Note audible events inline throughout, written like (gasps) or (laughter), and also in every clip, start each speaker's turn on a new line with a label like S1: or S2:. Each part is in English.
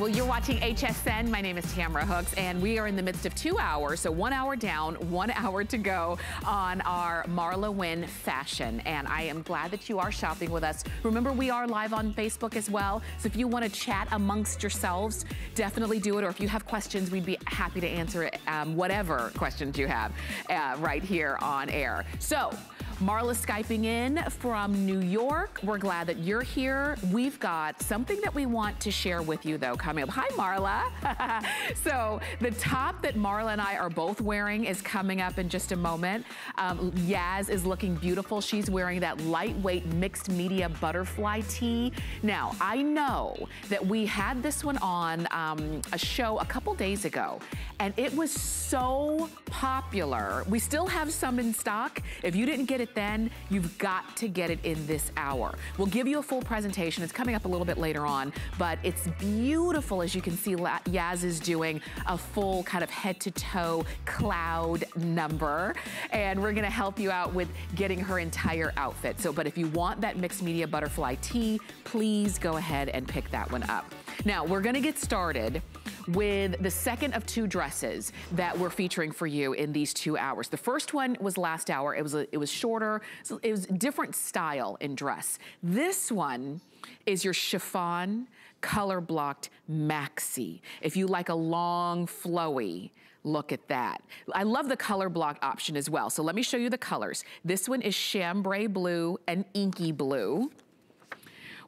S1: Well, you're watching HSN. My name is Tamara Hooks, and we are in the midst of two hours, so one hour down, one (laughs) hour to go on our Marla Wynne fashion. And I am glad that you are shopping with us. Remember, we are live on Facebook as well, so if you want to chat amongst yourselves, definitely do it. Or if you have questions, we'd be happy to answer it, um, whatever questions you have uh, right here on air. So, Marla Skyping in from New York. We're glad that you're here. We've got something that we want to share with you though coming up. Hi, Marla. (laughs) so the top that Marla and I are both wearing is coming up in just a moment. Um, Yaz is looking beautiful. She's wearing that lightweight mixed media butterfly tee. Now, I know that we had this one on um, a show a couple days ago and it was so popular. We still have some in stock. If you didn't get it then, you've got to get it in this hour. We'll give you a full presentation. It's coming up a little bit later on, but it's beautiful as you can see Yaz is doing a full kind of head to toe cloud number. And we're gonna help you out with getting her entire outfit. So, but if you want that mixed media butterfly tee, please go ahead and pick that one up. Now, we're gonna get started with the second of two dresses that we're featuring for you in these two hours. The first one was last hour. It was, a, it was shorter. It was different style in dress. This one is your chiffon color blocked maxi. If you like a long flowy, look at that. I love the color block option as well. So let me show you the colors. This one is chambray blue and inky blue.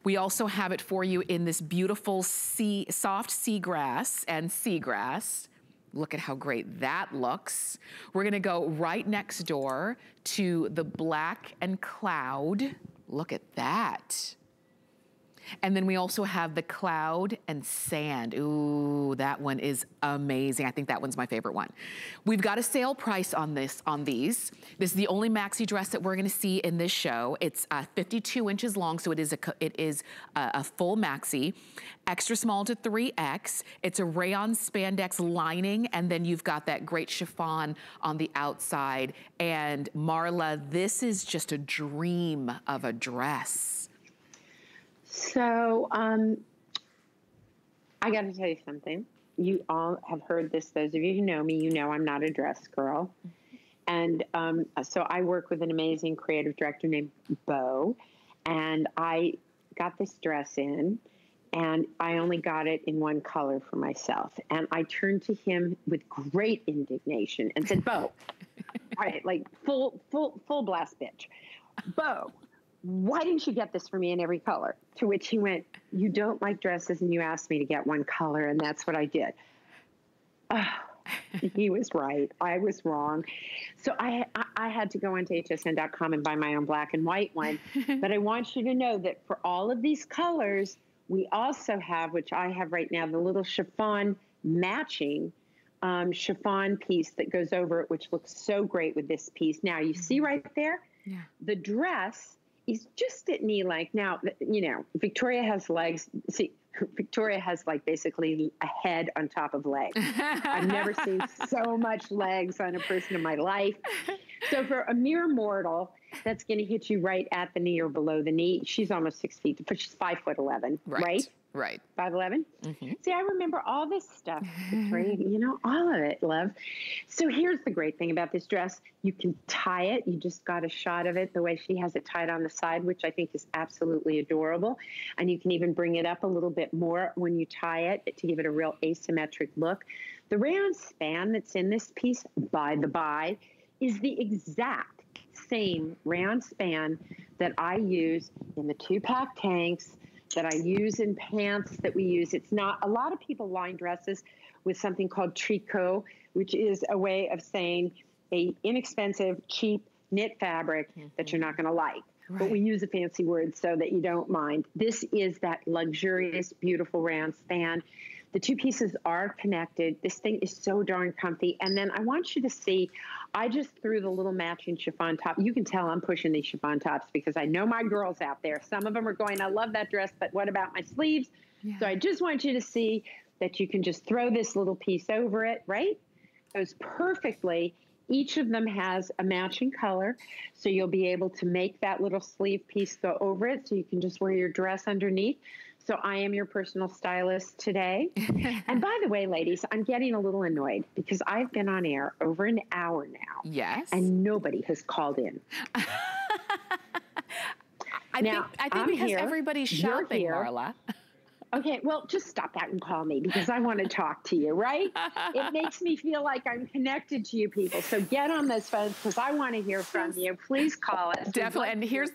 S1: We also have it for you in this beautiful sea, soft seagrass and seagrass. Look at how great that looks. We're gonna go right next door to the black and cloud. Look at that. And then we also have the cloud and sand. Ooh, that one is amazing. I think that one's my favorite one. We've got a sale price on this, on these. This is the only maxi dress that we're gonna see in this show. It's uh, 52 inches long, so it is a, it is a, a full maxi. Extra small to 3X. It's a rayon spandex lining, and then you've got that great chiffon on the outside. And Marla, this is just a dream of a dress.
S2: So, um, I got to tell you something. You all have heard this. Those of you who know me, you know I'm not a dress girl. And um, so I work with an amazing creative director named Bo. And I got this dress in, and I only got it in one color for myself. And I turned to him with great indignation and said, Bo, (laughs) right, like full, full, full blast bitch. Bo, why didn't you get this for me in every color? To which he went, you don't like dresses and you asked me to get one color and that's what I did. Oh, (sighs) he was right. I was wrong. So I, I had to go onto hsn.com and buy my own black and white one. (laughs) but I want you to know that for all of these colors, we also have, which I have right now, the little chiffon matching um, chiffon piece that goes over it, which looks so great with this piece. Now you see mm-hmm. right there, yeah. the dress is just at knee length. Now, you know, Victoria has legs. See, (laughs) Victoria has like basically a head on top of legs. I've never seen so (laughs) much legs on a person in my life. So for a mere mortal, that's going to hit you right at the knee or below the knee. She's almost six feet, but she's five foot eleven, right? right?
S1: Right.
S2: 5'11? Mm-hmm. See, I remember all this stuff, (laughs) you know, all of it, love. So here's the great thing about this dress. You can tie it. You just got a shot of it the way she has it tied on the side, which I think is absolutely adorable. And you can even bring it up a little bit more when you tie it to give it a real asymmetric look. The rayon span that's in this piece, by the by, is the exact same rayon span that I use in the two pack tanks that I use in pants that we use. It's not, a lot of people line dresses with something called tricot, which is a way of saying a inexpensive, cheap knit fabric mm-hmm. that you're not going to like. Right. But we use a fancy word so that you don't mind. This is that luxurious, beautiful rayon span the two pieces are connected. This thing is so darn comfy. And then I want you to see, I just threw the little matching chiffon top. You can tell I'm pushing these chiffon tops because I know my girls out there. Some of them are going, I love that dress, but what about my sleeves? Yeah. So I just want you to see that you can just throw this little piece over it, right? Goes perfectly. Each of them has a matching color. So you'll be able to make that little sleeve piece go over it so you can just wear your dress underneath. So I am your personal stylist today. (laughs) and by the way, ladies, I'm getting a little annoyed because I've been on air over an hour now.
S1: Yes.
S2: And nobody has called in. (laughs)
S1: I now, think I think I'm because here, everybody's shopping, Marla. (laughs)
S2: Okay, well, just stop that and call me because I want to talk to you, right? (laughs) it makes me feel like I'm connected to you people. So get on those phones because I want to hear from you. Please call us.
S1: Definitely. And here's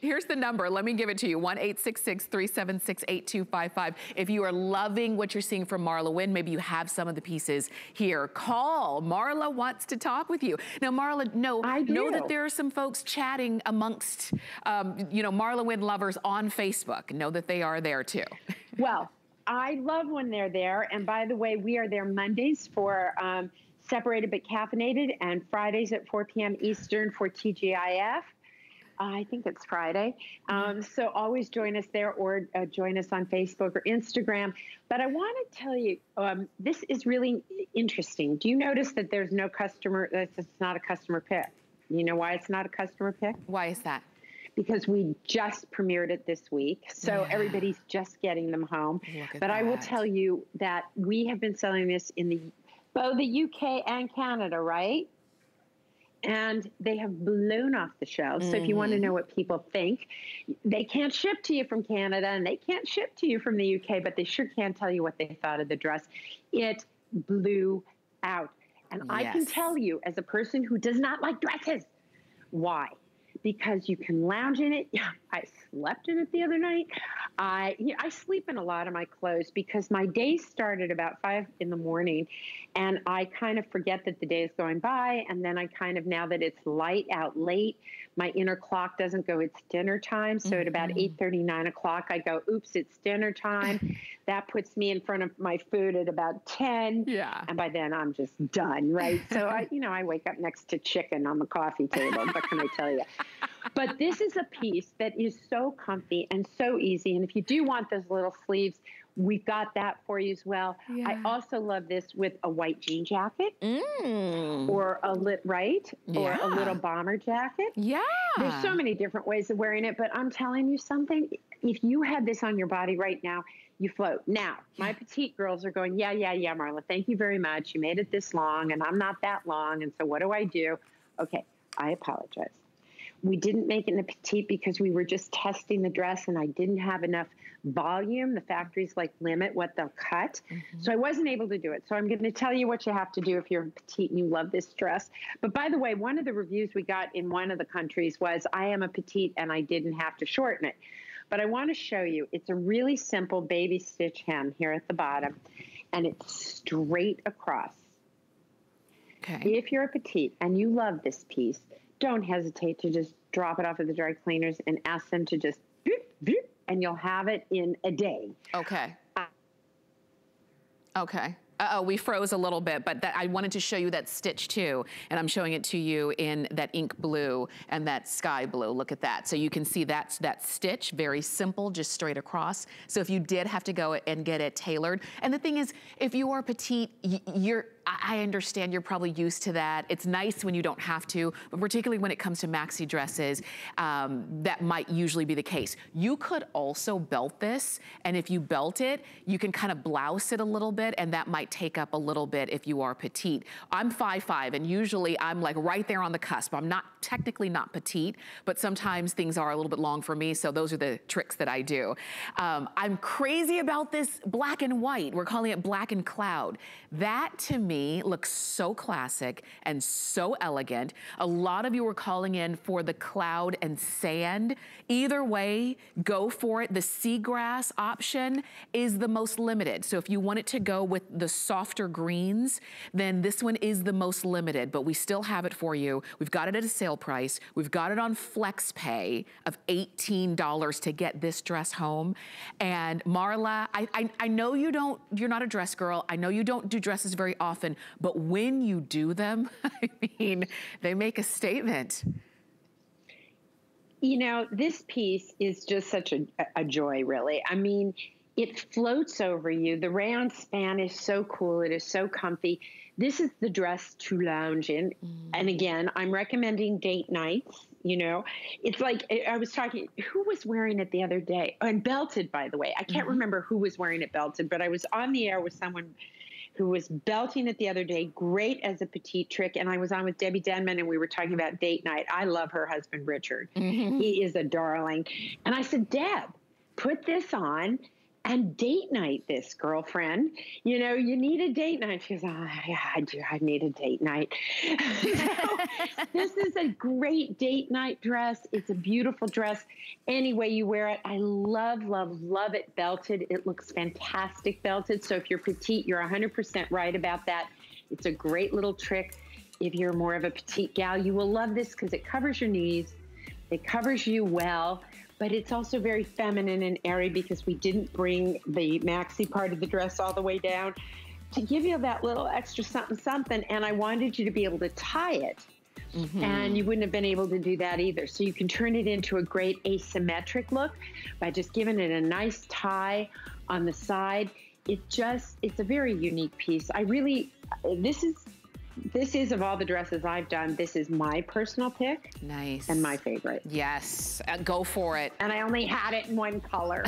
S1: here's the number. Let me give it to you. 1-866-376-8255. If you are loving what you're seeing from Marla Wynne, maybe you have some of the pieces here. Call. Marla wants to talk with you. Now, Marla, know, know that there are some folks chatting amongst, um, you know, Marla Wynne lovers on Facebook. Know that they are there too. (laughs)
S2: Well, I love when they're there. And by the way, we are there Mondays for um, Separated but Caffeinated and Fridays at 4 p.m. Eastern for TGIF. I think it's Friday. Um, so always join us there or uh, join us on Facebook or Instagram. But I want to tell you, um, this is really interesting. Do you notice that there's no customer, it's not a customer pick? You know why it's not a customer pick?
S1: Why is that?
S2: Because we just premiered it this week. So yeah. everybody's just getting them home. But that. I will tell you that we have been selling this in the both the UK and Canada, right? And they have blown off the shelves. Mm-hmm. So if you want to know what people think, they can't ship to you from Canada and they can't ship to you from the UK, but they sure can tell you what they thought of the dress. It blew out. And yes. I can tell you, as a person who does not like dresses, why because you can lounge in it. (laughs) I slept in it the other night. I you know, I sleep in a lot of my clothes because my day started about five in the morning, and I kind of forget that the day is going by, and then I kind of now that it's light out late, my inner clock doesn't go. It's dinner time, so mm-hmm. at about mm-hmm. eight thirty nine o'clock, I go, "Oops, it's dinner time." (laughs) that puts me in front of my food at about ten.
S1: Yeah,
S2: and by then I'm just done, right? so I, (laughs) you know, I wake up next to chicken on the coffee table. what can I tell you? but this is a piece that is so comfy and so easy. And if you do want those little sleeves, we've got that for you as well. Yeah. I also love this with a white jean jacket
S1: mm.
S2: Or a lit right yeah. or a little bomber jacket.
S1: Yeah.
S2: There's so many different ways of wearing it, but I'm telling you something. If you had this on your body right now, you float. Now, my petite girls are going, yeah, yeah, yeah, Marla, thank you very much. You made it this long, and I'm not that long. And so, what do I do? Okay, I apologize. We didn't make it in a petite because we were just testing the dress and I didn't have enough volume. The factories like limit what they'll cut. Mm-hmm. So I wasn't able to do it. So I'm going to tell you what you have to do if you're petite and you love this dress. But by the way, one of the reviews we got in one of the countries was I am a petite and I didn't have to shorten it. But I want to show you it's a really simple baby stitch hem here at the bottom and it's straight across.
S1: Okay.
S2: If you're a petite and you love this piece, don't hesitate to just drop it off at the dry cleaners and ask them to just and you'll have it in a day.
S1: Okay. Uh, okay. Uh oh we froze a little bit, but that, I wanted to show you that stitch too, and I'm showing it to you in that ink blue and that sky blue. Look at that. So you can see that's that stitch, very simple, just straight across. So if you did have to go and get it tailored, and the thing is, if you are petite, you're I understand you're probably used to that. It's nice when you don't have to, but particularly when it comes to maxi dresses, um, that might usually be the case. You could also belt this, and if you belt it, you can kind of blouse it a little bit, and that might take up a little bit if you are petite. I'm 5'5", and usually I'm like right there on the cusp. I'm not technically not petite, but sometimes things are a little bit long for me, so those are the tricks that I do. Um, I'm crazy about this black and white. We're calling it black and cloud. That, to me, me looks so classic and so elegant. A lot of you were calling in for the cloud and sand. Either way, go for it. The seagrass option is the most limited. So if you want it to go with the softer greens, then this one is the most limited, but we still have it for you. We've got it at a sale price. We've got it on flex pay of $18 to get this dress home. And Marla, I, I, I know you don't, you're not a dress girl. I know you don't do dresses very often often, but when you do them, (laughs) I mean, they make a statement.
S2: You know, this piece is just such a, a joy, really. I mean, it floats over you. The rayon span is so cool. It is so comfy. This is the dress to lounge in. Mm. And again, I'm recommending date nights you know? It's like I was talking who was wearing it the other day? Oh, and belted by the way. I can't mm-hmm. remember who was wearing it belted, but I was on the air with someone who was belting it the other day, great as a petite trick. And I was on with Debbie Denman and we were talking about date night. I love her husband, Richard. Mm-hmm. He is a darling. And I said, Deb, put this on and date night this girlfriend. You know, you need a date night. She goes, oh, yeah, I do. I need a date night. (laughs) this is a great date night dress. It's a beautiful dress. Any way you wear it, I love, love, love it belted. It looks fantastic belted. So if you're petite, you're 100% right about that. It's a great little trick. If you're more of a petite gal, you will love this because it covers your knees. It covers you well but it's also very feminine and airy because we didn't bring the maxi part of the dress all the way down to give you that little extra something something and I wanted you to be able to tie it. Mm-hmm. And you wouldn't have been able to do that either. So you can turn it into a great asymmetric look by just giving it a nice tie on the side. It just, it's a very unique piece. I really, this is this is of all the dresses I've done, this is my personal pick.
S1: Nice.
S2: And my favorite.
S1: Yes, uh, go for it.
S2: And I only had it in one color.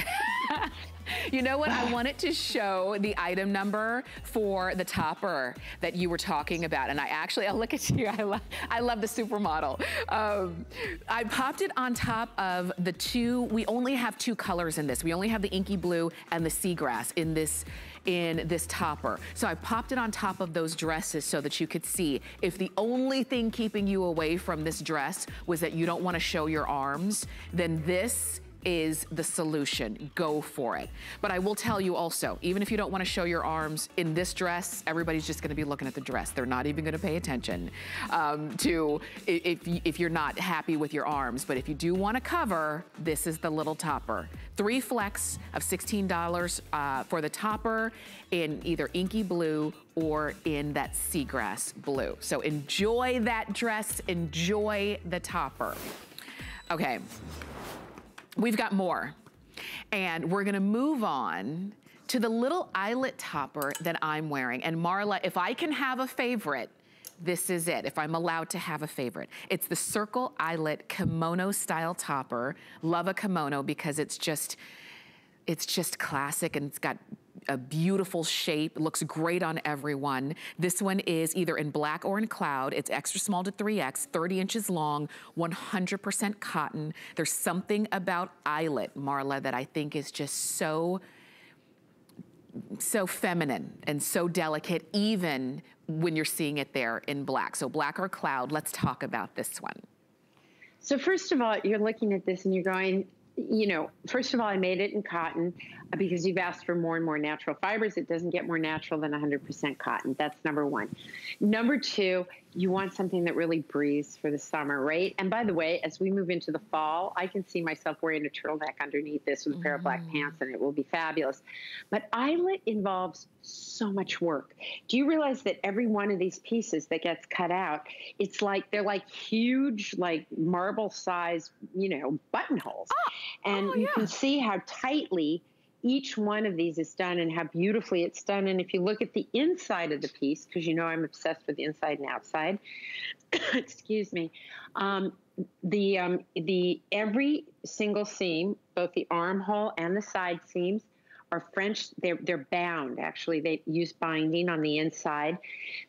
S2: (laughs)
S1: you know what? I (laughs) wanted to show the item number for the topper that you were talking about. And I actually, I'll look at you. I, love, I love the supermodel. Um, I popped it on top of the two, we only have two colors in this. We only have the inky blue and the seagrass in this in this topper. So I popped it on top of those dresses so that you could see if the only thing keeping you away from this dress was that you don't wanna show your arms, then this is the solution. Go for it. But I will tell you also, even if you don't want to show your arms in this dress, everybody's just going to be looking at the dress. They're not even going to pay attention um, to if, if you're not happy with your arms. But if you do want to cover, this is the little topper. Three flex of $16 uh, for the topper in either inky blue or in that seagrass blue. So enjoy that dress, enjoy the topper. Okay, We've got more. And we're gonna move on to the little eyelet topper that I'm wearing. And Marla, if I can have a favorite, this is it, if I'm allowed to have a favorite. It's the Circle Eyelet Kimono Style Topper. Love a kimono because it's just, it's just classic and it's got a beautiful shape, looks great on everyone. This one is either in black or in cloud. It's extra small to 3X, 30 inches long, 100% cotton. There's something about eyelet, Marla, that I think is just so, so feminine and so delicate, even when you're seeing it there in black. So black or cloud, let's talk about this one.
S2: So first of all, you're looking at this and you're going, you know, first of all, I made it in cotton uh, because you've asked for more and more natural fibers. It doesn't get more natural than 100% cotton. That's number one. Number two, you want something that really breathes for the summer, right? And by the way, as we move into the fall, I can see myself wearing a turtleneck underneath this with a pair of black mm. pants, and it will be fabulous. But eyelet involves so much work. Do you realize that every one of these pieces that gets cut out, it's like they're like huge, like marble size, you know, buttonholes. Oh, and oh, you can see how tightly each one of these is done and how beautifully it's done. And if you look at the inside of the piece, because you know I'm obsessed with the inside and outside, (coughs) excuse me, um, the um, the every single seam, both the armhole and the side seams, are French. They're they're bound. Actually, they use binding on the inside.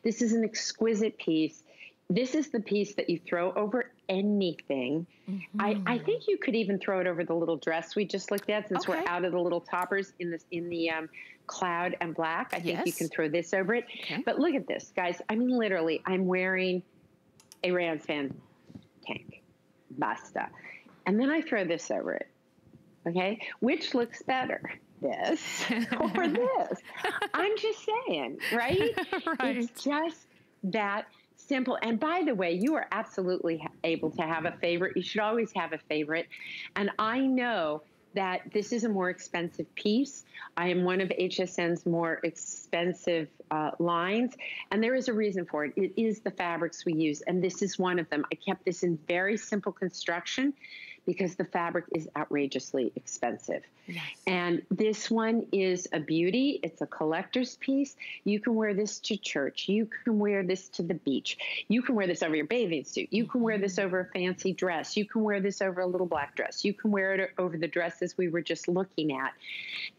S2: This is an exquisite piece. This is the piece that you throw over anything. Mm-hmm. I, I think you could even throw it over the little dress we just looked at since okay. we're out of the little toppers in this in the um, cloud and black. I think yes. you can throw this over it. Okay. But look at this, guys. I mean, literally, I'm wearing a rayon span tank. Basta. And then I throw this over it. Okay. Which looks better? This (laughs) or this? I'm just saying, right? (laughs) right? It's just that simple. And by the way, you are absolutely able to have a favorite. You should always have a favorite. And I know that this is a more expensive piece. I am one of HSN's more expensive uh, lines, and there is a reason for it. It is the fabrics we use, and this is one of them. I kept this in very simple construction because the fabric is outrageously expensive.
S1: Yes.
S2: And this one is a beauty. It's a collector's piece. You can wear this to church. You can wear this to the beach. You can wear this over your bathing suit. You can wear this over a fancy dress. You can wear this over a little black dress. You can wear it over the dresses we were just looking at.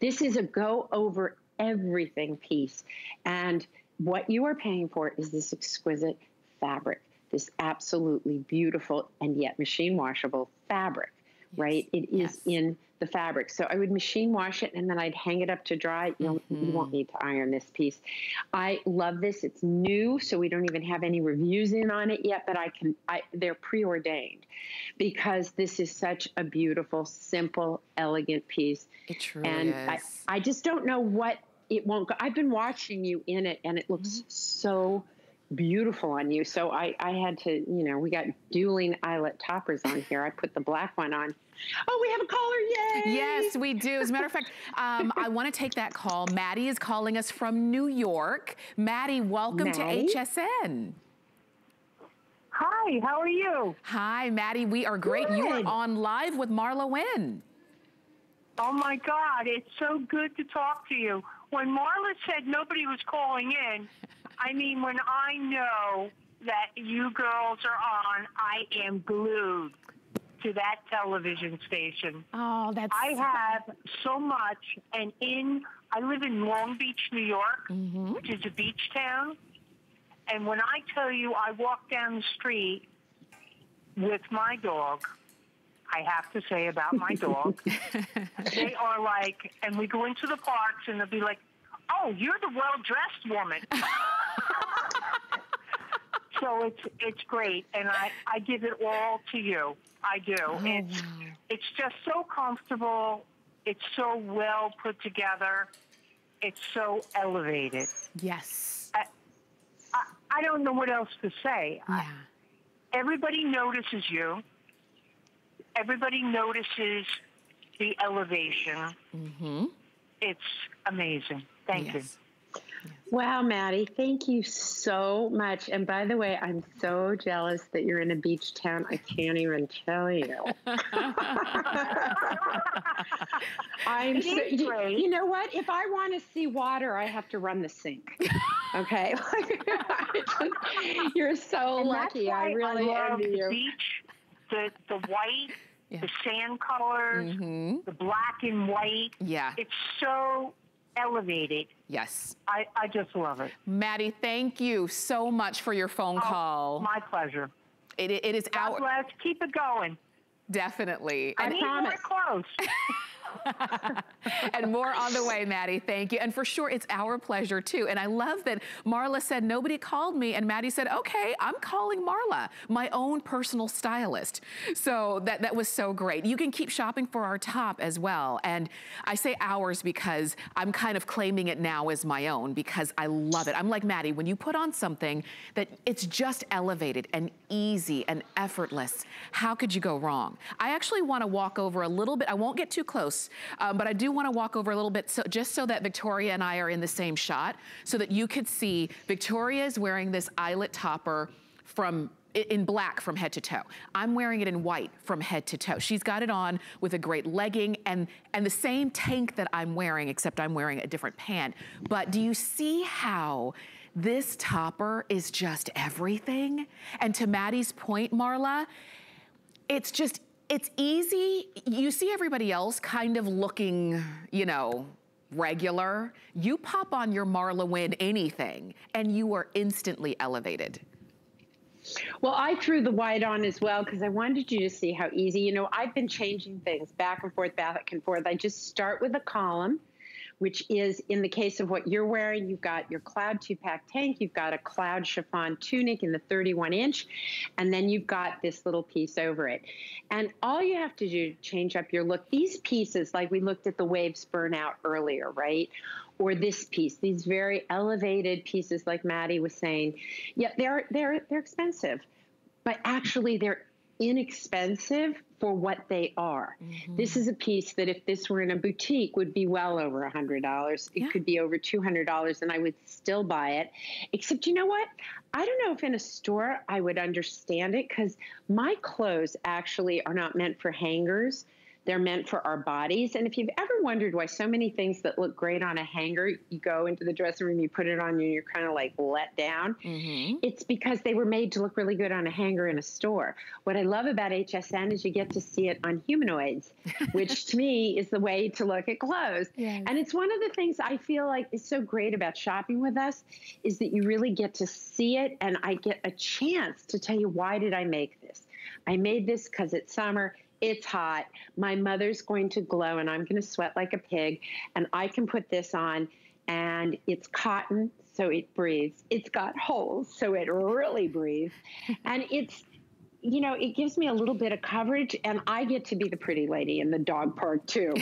S2: This is a go over everything piece. And what you are paying for is this exquisite fabric, this absolutely beautiful and yet machine washable fabric, yes. right? It is yes. in the fabric. So I would machine wash it and then I'd hang it up to dry. You, mm-hmm. you won't mm-hmm. need to iron this piece. I love this. It's new, so we don't even have any reviews in on it yet, but I can I they're preordained because this is such a beautiful, simple, elegant piece.
S1: It truly
S2: and
S1: is.
S2: I, I just don't know what it won't go. I've been watching you in it and it looks mm-hmm. so beautiful on you. So I, I had to, you know, we got dueling eyelet toppers on here. I put the black one on. Oh, we have a caller, yay!
S1: Yes, we do. As a matter of fact, um, I want to take that call. Maddie is calling us from New York. Maddie, welcome Maddie? to HSN.
S3: Hi, how are you?
S1: Hi, Maddie, we are great. Good. You are on live with Marla Wynne.
S3: Oh my God, it's so good to talk to you. When Marla said nobody was calling in, I mean, when I know that you girls are on, I am glued to that television station.
S1: Oh, that's.
S3: I have so much, and in I live in Long Beach, New York, mm-hmm. which is a beach town. And when I tell you, I walk down the street with my dog. I have to say about my dog. (laughs) they are like, and we go into the parks, and they'll be like, "Oh, you're the well dressed woman." (laughs) so it's it's great, and I I give it all to you. I do. Oh, it's wow. it's just so comfortable. It's so well put together. It's so elevated.
S1: Yes.
S3: I, I, I don't know what else to say.
S1: Yeah. I,
S3: everybody notices you. Everybody notices the elevation.
S1: Mm-hmm.
S3: It's amazing. Thank yes. you.
S2: Wow, Maddie, thank you so much. And by the way, I'm so jealous that you're in a beach town. I can't even tell you. (laughs) I'm so, you, you, know what? If I want to see water, I have to run the sink. Okay. (laughs) (laughs) you're so
S3: and
S2: lucky. I really
S3: I love
S2: envy
S3: the. Beach, the the white, yeah. the sand colors,
S1: mm-hmm.
S3: the black and white.
S1: Yeah.
S3: It's so elevated.
S1: Yes.
S3: I, I just love it.
S1: Maddie, thank you so much for your phone
S3: oh,
S1: call.
S3: My pleasure.
S1: It, it is
S3: God
S1: our...
S3: bless. Keep it going.
S1: Definitely.
S3: I, I need promise. more close. (laughs) (laughs)
S1: and more on the way, Maddie. Thank you. And for sure, it's our pleasure too. And I love that Marla said nobody called me, and Maddie said, "Okay, I'm calling Marla, my own personal stylist." So that that was so great. You can keep shopping for our top as well. And I say ours because I'm kind of claiming it now as my own because I love it. I'm like Maddie. When you put on something that it's just elevated and easy and effortless, how could you go wrong? I actually want to walk over a little bit. I won't get too close um, but I do wanna walk over a little bit so, just so that Victoria and I are in the same shot so that you could see Victoria is wearing this eyelet topper from in black from head to toe. I'm wearing it in white from head to toe. She's got it on with a great legging and, and the same tank that I'm wearing, except I'm wearing a different pant. But do you see how this topper is just everything? And to Maddie's point, Marla, it's just it's easy. You see everybody else kind of looking, you know, regular. You pop on your Marla Wynne anything and you are instantly elevated.
S2: Well, I threw the white on as well because I wanted you to see how easy. You know, I've been changing things back and forth, back and forth. I just start with a column which is in the case of what you're wearing, you've got your cloud two pack tank, you've got a cloud chiffon tunic in the 31 inch, and then you've got this little piece over it. And all you have to do to change up your look, these pieces, like we looked at the waves burnout earlier, right? Or this piece, these very elevated pieces, like Maddie was saying, yeah, they're they're they're expensive, but actually they're inexpensive for what they are. Mm-hmm. This is a piece that if this were in a boutique would be well over a hundred dollars. It yeah. could be over two hundred dollars, and I would still buy it. Except, you know what? I don't know if in a store I would understand it because my clothes actually are not meant for hangers. They're meant for our bodies. And if you've ever wondered why so many things that look great on a hanger, you go into the dressing room, you put it on, and you're kind of like let down, mm-hmm. it's because they were made to look really good on a hanger in a store. What I love about HSN is you get to see it on humanoids, (laughs) which to me is the way to look at clothes. Yes. And it's one of the things I feel like is so great about shopping with us is that you really get to see it and I get a chance to tell you why did I make this? I made this because it's summer it's hot. My mother's going to glow and I'm going to sweat like a pig. And I can put this on and it's cotton, so it breathes. It's got holes, so it really breathes. (laughs) and it's, you know, it gives me a little bit of coverage and I get to be the pretty lady in the dog park too.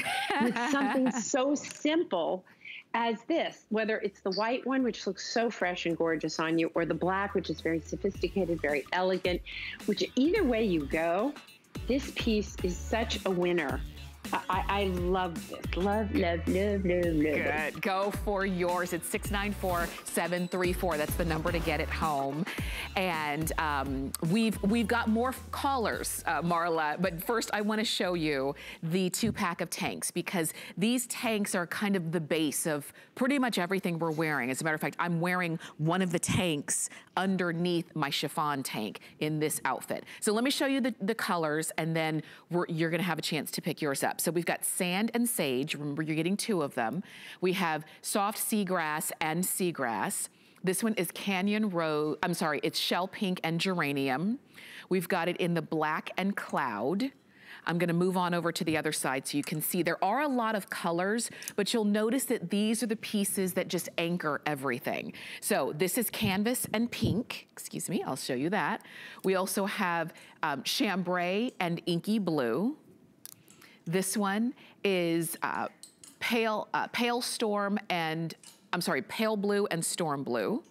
S2: with something (laughs) so simple as this, whether it's the white one, which looks so fresh and gorgeous on you, or the black, which is very sophisticated, very elegant, which either way you go, this piece is such a winner. I, I, love this. Love, love, love, love, love.
S1: Good. Go for yours. It's 694-734. That's the number to get it home. And um, we've we've got more callers, uh, Marla. But first, I want to show you the two pack of tanks because these tanks are kind of the base of pretty much everything we're wearing. As a matter of fact, I'm wearing one of the tanks underneath my chiffon tank in this outfit. So let me show you the, the colors and then you're gonna have a chance to pick yours up. So we've got sand and sage. Remember, you're getting two of them. We have soft seagrass and seagrass. This one is Canyon Rose, I'm sorry, it's shell pink and geranium. We've got it in the black and cloud. I'm gonna move on over to the other side so you can see there are a lot of colors, but you'll notice that these are the pieces that just anchor everything. So this is canvas and pink, excuse me, I'll show you that. We also have um, chambray and inky blue. This one is uh, pale, uh, pale storm and, I'm sorry, pale blue and storm blue.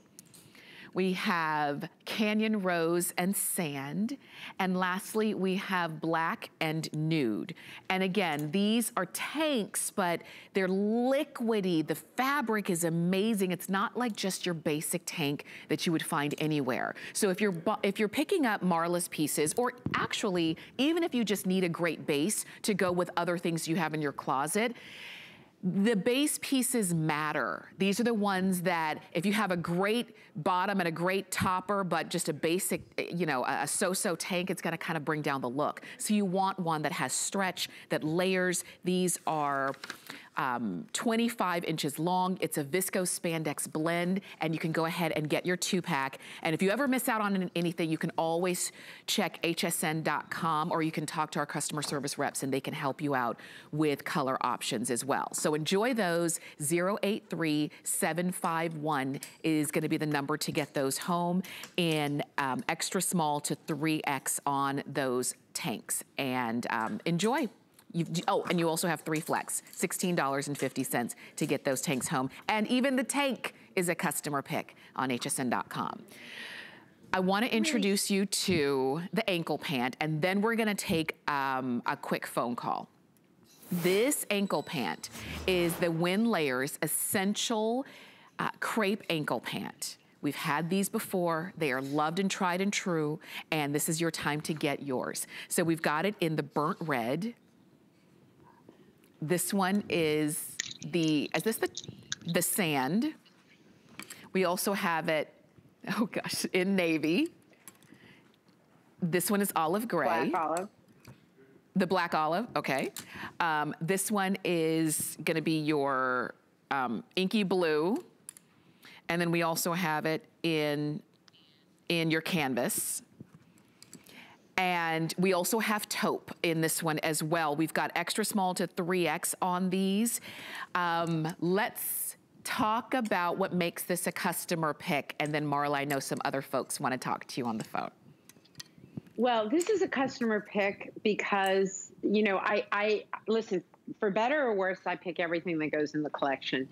S1: We have Canyon Rose and Sand. And lastly, we have Black and Nude. And again, these are tanks, but they're liquidy. The fabric is amazing. It's not like just your basic tank that you would find anywhere. So if you're, if you're picking up Marla's pieces, or actually, even if you just need a great base to go with other things you have in your closet, the base pieces matter. These are the ones that if you have a great bottom and a great topper, but just a basic, you know, a so-so tank, it's gonna kind of bring down the look. So you want one that has stretch, that layers. These are um, 25 inches long. It's a viscose spandex blend, and you can go ahead and get your two pack. And if you ever miss out on anything, you can always check hsn.com or you can talk to our customer service reps and they can help you out with color options as well. So enjoy those. 083751 is gonna be the number to get those home in um, extra small to 3X on those tanks. And um, enjoy. You've, oh, and you also have three flex, $16.50 to get those tanks home. And even the tank is a customer pick on hsn.com. I want to introduce you to the ankle pant, and then we're going to take um, a quick phone call. This ankle pant is the Wynne Layers Essential uh, Crepe Ankle Pant. We've had these before. They are loved and tried and true, and this is your time to get yours. So we've got it in the burnt red, this one is the, is this the, the sand? We also have it, (laughs) oh gosh, in navy. This one is olive gray.
S2: Black olive.
S1: The black olive, okay. Um, this one is gonna be your um, inky blue. And then we also have it in, in your canvas. And we also have taupe in this one as well. We've got extra small to 3X on these. Um, let's talk about what makes this a customer pick. And then Marla, I know some other folks want to talk to you on the phone.
S2: Well, this is a customer pick because, you know, I, I listen, for better or worse, I pick everything that goes in the collection.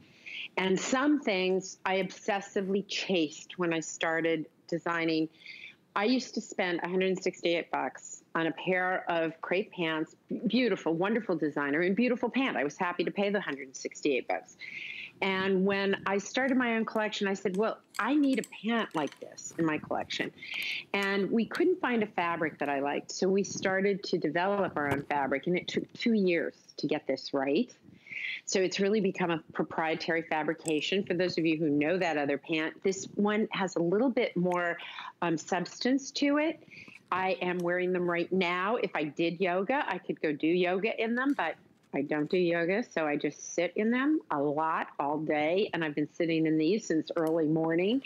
S2: And some things I obsessively chased when I started designing I used to spend 168 bucks on a pair of crepe pants, beautiful, wonderful designer, and beautiful pant. I was happy to pay the 168 bucks. And when I started my own collection, I said, well, I need a pant like this in my collection. And we couldn't find a fabric that I liked. So we started to develop our own fabric, and it took two years to get this right. So it's really become a proprietary fabrication. For those of you who know that other pant, this one has a little bit more um, substance to it. I am wearing them right now. If I did yoga, I could go do yoga in them, but I don't do yoga, so I just sit in them a lot all day. And I've been sitting in these since early morning,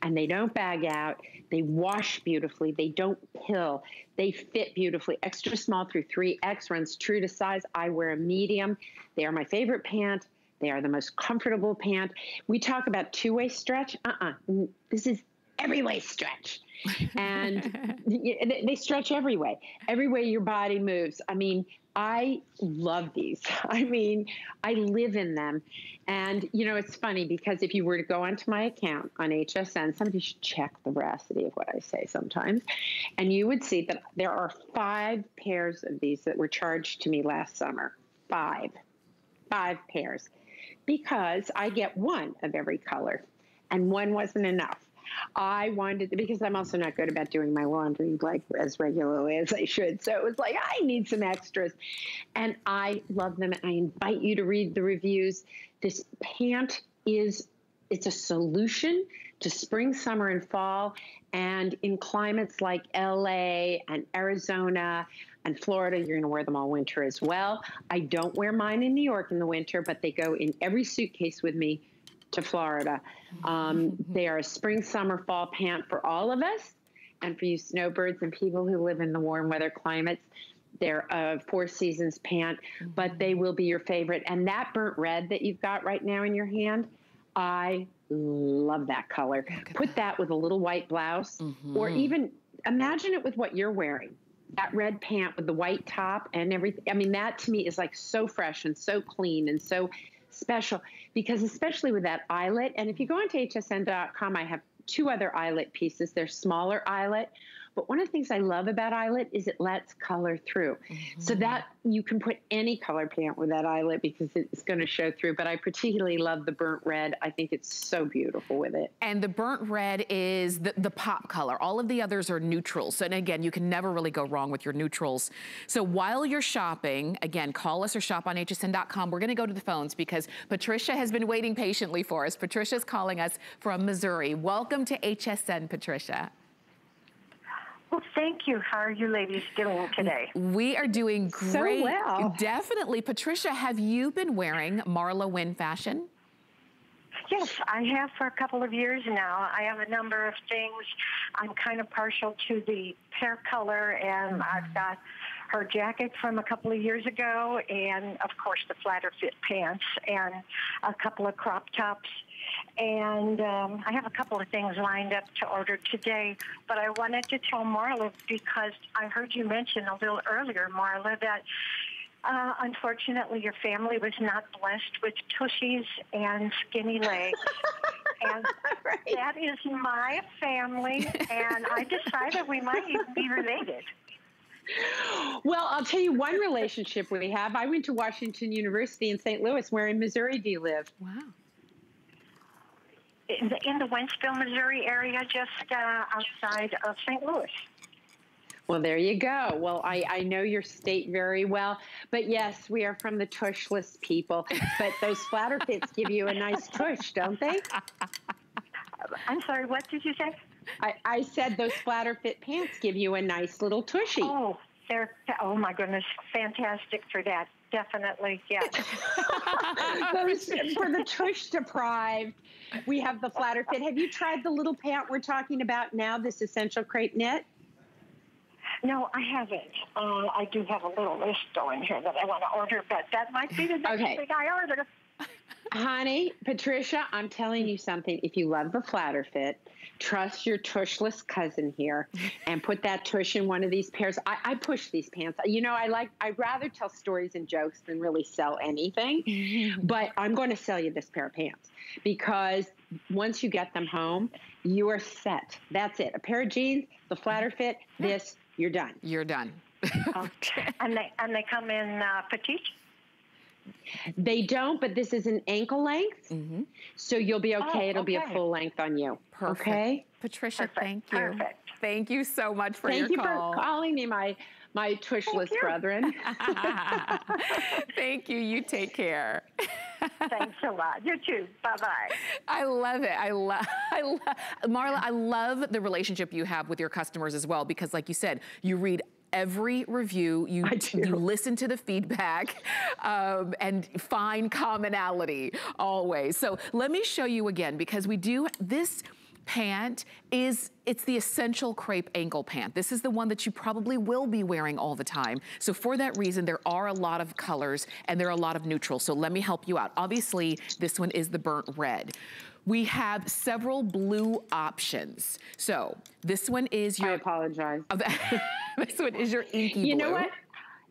S2: and they don't bag out. They wash beautifully. They don't pill. They fit beautifully. Extra small through 3X runs true to size. I wear a medium. They are my favorite pant. They are the most comfortable pant. We talk about two way stretch. Uh uh-uh. uh This is every way stretch. (laughs) and they stretch every way, every way your body moves. I mean, I love these. (laughs) I mean, I live in them. And, you know, it's funny because if you were to go onto my account on HSN, somebody should check the veracity of what I say sometimes. And you would see that there are five pairs of these that were charged to me last summer. Five. Five pairs. Because I get one of every color, and one wasn't enough. I wanted because I'm also not good about doing my laundry like as regularly as I should. So it was like I need some extras, and I love them. And I invite you to read the reviews. This pant is it's a solution to spring, summer, and fall. And in climates like LA and Arizona and Florida, you're going to wear them all winter as well. I don't wear mine in New York in the winter, but they go in every suitcase with me to Florida. Um, they are a spring, summer, fall pant for all of us. And for you snowbirds and people who live in the warm weather climates, they're a four seasons pant, but they will be your favorite. And that burnt red that you've got right now in your hand, I love that color. Put that. that with a little white blouse, mm-hmm. or even imagine it with what you're wearing. That red pant with the white top and everything. I mean, that to me is like so fresh and so clean and so special because especially with that eyelet, and if you go onto hsn.com, I have two other eyelet pieces. They're smaller eyelet, but one of the things I love about eyelet is it lets color through. Mm-hmm. So that you can put any color pant with that eyelet because it's going to show through. But I particularly love the burnt red. I think it's so beautiful with it.
S1: And the burnt red is the, the pop color. All of the others are neutrals. And again, you can never really go wrong with your neutrals. So while you're shopping, again, call us or shop on hsn.com. We're going to go to the phones because Patricia has been waiting patiently for us. Patricia's calling us from Missouri. Welcome to HSN, Patricia.
S4: Well, thank you. How are you ladies doing today?
S1: We are doing great.
S2: So well.
S1: Definitely. Patricia, have you been wearing Marla Wynne fashion?
S4: Yes, I have for a couple of years now. I have a number of things. I'm kind of partial to the pear color, and mm-hmm. I've got her jacket from a couple of years ago, and of course the flatter fit pants, and a couple of crop tops and um, I have a couple of things lined up to order today. But I wanted to tell Marla because I heard you mention a little earlier, Marla, that uh, unfortunately your family was not blessed with tushies and skinny legs. (laughs) and right. that is my family, and I decided we might even be related.
S2: Well, I'll tell you one relationship we have. I went to Washington University in St. Louis. Where in Missouri do you live?
S1: Wow
S4: in the, in the Wentzville, Missouri area, just uh, outside of St. Louis.
S2: Well, there you go. Well, I, I know your state very well. But yes, we are from the tushless people. But those flatter fits give you a nice tush, don't they? (laughs)
S4: I'm sorry, what did you say?
S2: I, I said those flatter fit pants give you a nice little tushy.
S4: Oh, they're, oh my goodness, fantastic for that. Definitely, yes. (laughs)
S2: for the tush deprived, we have the flatter fit. Have you tried the little pant we're talking about now, this essential crepe knit?
S4: No, I haven't. Uh, I do have a little list going here that I want to order, but that might be the next okay. thing I order.
S2: Honey, Patricia, I'm telling you something. If you love the flatter fit, trust your tushless cousin here and put that tush in one of these pairs. I, I push these pants. You know, I like, I'd rather tell stories and jokes than really sell anything. (laughs) but I'm going to sell you this pair of pants because once you get them home, you are set. That's it. A pair of jeans, the flatter fit, this, you're done.
S1: You're done. (laughs)
S3: okay. And they and they come in uh, petite.
S2: They don't, but this is an ankle length, mm-hmm. so you'll be okay. Oh, It'll okay. be a full length on you.
S1: Perfect.
S2: Okay,
S1: Patricia,
S3: Perfect.
S1: thank you.
S3: Perfect.
S1: Thank you so much for
S2: thank
S1: your
S2: you
S1: call.
S2: for calling me, my my tushless brethren. (laughs) (laughs)
S1: thank you. You take care.
S3: Thanks a lot. You too. Bye bye.
S1: I love it. I love. (laughs) I love Marla. I love the relationship you have with your customers as well because, like you said, you read every review. You, (laughs) you listen to the feedback (laughs) um, and find commonality always. So let me show you again because we do this pant is, it's the essential crepe ankle pant. This is the one that you probably will be wearing all the time. So for that reason, there are a lot of colors and there are a lot of neutrals. So let me help you out. Obviously, this one is the burnt red. We have several blue options. So this one is your- I
S2: apologize. (laughs)
S1: this one is your inky blue.
S2: You
S1: blue.
S2: know what?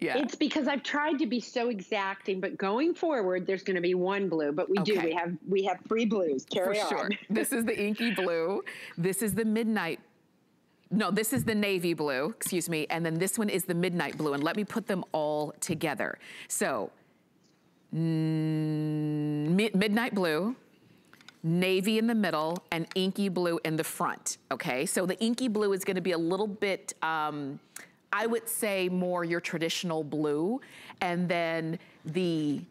S2: Yeah. It's because I've tried to be so exacting, but going forward, there's going to be one blue. But we okay. do. We have we have three blues. Carry
S1: For
S2: on.
S1: sure. (laughs) this is the inky blue. This is the midnight. No, this is the navy blue. Excuse me. And then this one is the midnight blue. And let me put them all together. So, mm, midnight blue navy in the middle, and inky blue in the front, okay? So the inky blue is gonna be a little bit, um, I would say more your traditional blue, and then the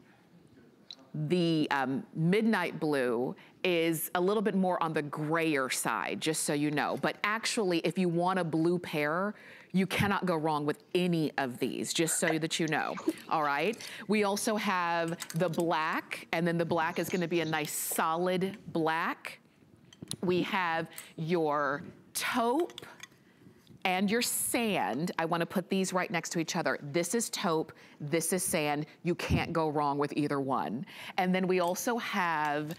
S1: the um, midnight blue is a little bit more on the grayer side, just so you know. But actually, if you want a blue pair, you cannot go wrong with any of these, just so that you know, all right? We also have the black, and then the black is gonna be a nice solid black. We have your taupe, and your sand, I wanna put these right next to each other. This is taupe, this is sand. You can't go wrong with either one. And then we also have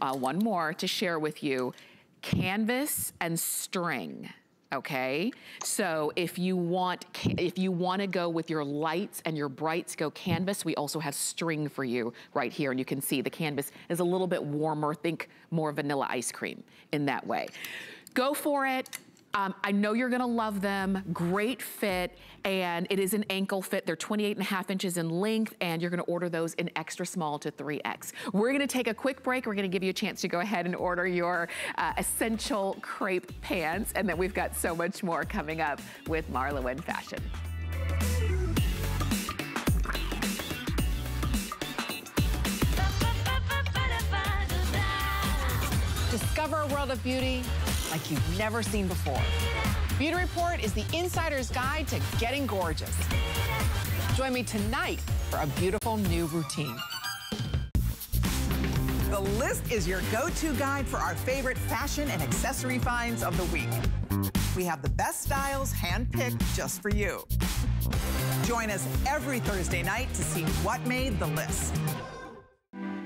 S1: uh, one more to share with you, canvas and string okay? So if you want if you want to go with your lights and your brights go canvas, we also have string for you right here. And you can see the canvas is a little bit warmer, think more vanilla ice cream in that way. Go for it. Um, I know you're gonna love them, great fit, and it is an ankle fit. They're 28 and a half inches in length, and you're gonna order those in extra small to 3X. We're gonna take a quick break. We're gonna give you a chance to go ahead and order your uh, essential crepe pants, and then we've got so much more coming up with Marla Wynne Fashion.
S5: Discover a world of beauty like you've never seen before. Beauty Report is the insider's guide to getting gorgeous. Join me tonight for a beautiful new routine.
S6: The list is your go-to guide for our favorite fashion and accessory finds of the week. We have the best styles handpicked just for you. Join us every Thursday night to see what made the list.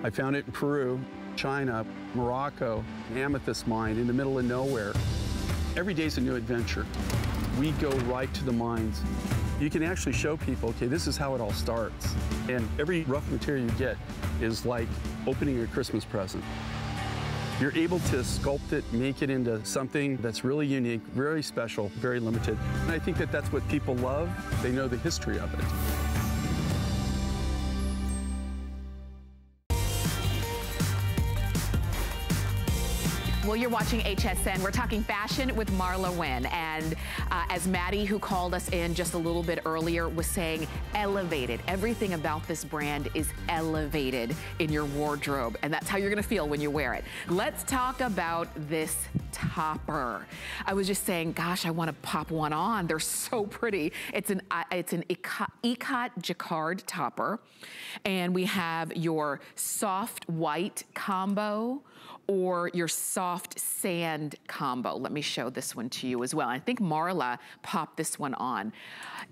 S7: I found it in Peru. China, Morocco, amethyst mine in the middle of nowhere. Every day's a new adventure. We go right to the mines. You can actually show people, okay, this is how it all starts. And every rough material you get is like opening a Christmas present. You're able to sculpt it, make it into something that's really unique, very special, very limited. And I think that that's what people love. They know the history of it.
S1: Well, you're watching HSN. We're talking fashion with Marla Wynne. And uh, as Maddie, who called us in just a little bit earlier, was saying, elevated. Everything about this brand is elevated in your wardrobe. And that's how you're gonna feel when you wear it. Let's talk about this topper. I was just saying, gosh, I wanna pop one on. They're so pretty. It's an, uh, it's an Ikat jacquard topper. And we have your soft white combo or your soft sand combo. Let me show this one to you as well. I think Marla popped this one on.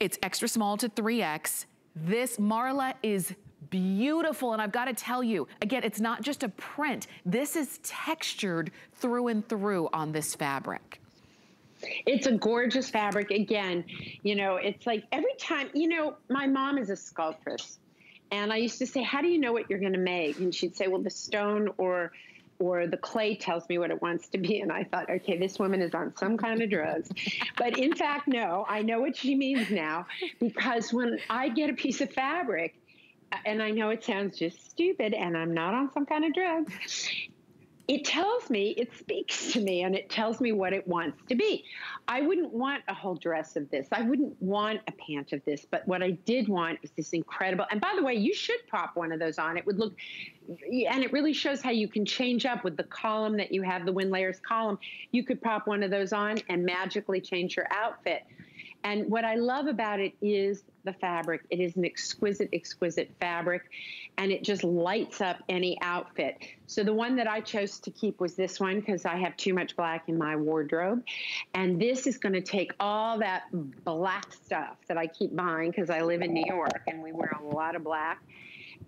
S1: It's extra small to 3X. This Marla is beautiful. And I've got to tell you, again, it's not just a print. This is textured through and through on this fabric.
S2: It's a gorgeous fabric. Again, you know, it's like every time, you know, my mom is a sculptress. And I used to say, How do you know what you're going to make? And she'd say, Well, the stone or or the clay tells me what it wants to be. And I thought, okay, this woman is on some kind of drugs. but in fact, no, I know what she means now because when I get a piece of fabric, and I know it sounds just stupid, and I'm not on some kind of drug, it tells me, it speaks to me, and it tells me what it wants to be. I wouldn't want a whole dress of this. I wouldn't want a pant of this. But what I did want is this incredible. And by the way, you should pop one of those on. It would look, and it really shows how you can change up with the column that you have, the Wynne Layers column. You could pop one of those on and magically change your outfit. And what I love about it is the fabric. It is an exquisite, exquisite fabric, and it just lights up any outfit. So the one that I chose to keep was this one because I have too much black in my wardrobe. And this is going to take all that black stuff that I keep buying because I live in New York and we wear a lot of black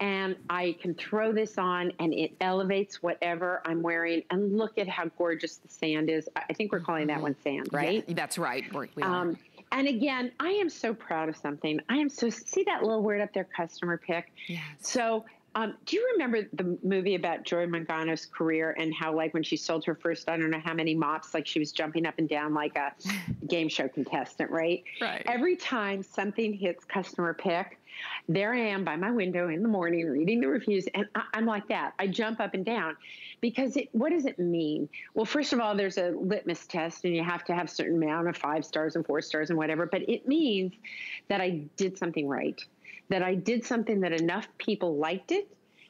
S2: and I can throw this on and it elevates whatever I'm wearing. And look at how gorgeous the sand is. I think we're calling that one sand, right?
S1: Yeah, that's right. We
S2: um, and again, I am so proud of something. I am so see that little word up there, customer pick.
S1: Yes.
S2: So um, do you remember the movie about Joy Mangano's career and how, like, when she sold her first, I don't know how many mops, like she was jumping up and down like a (laughs) game show contestant, right?
S1: Right.
S2: Every time something hits customer pick, there I am by my window in the morning reading the reviews, and I, am like that. I jump up and down because it, what does it mean? Well, first of all, there's a litmus test, and you have to have a certain amount of five stars and four stars and whatever. But it means that I did something right, that I did something that enough people liked it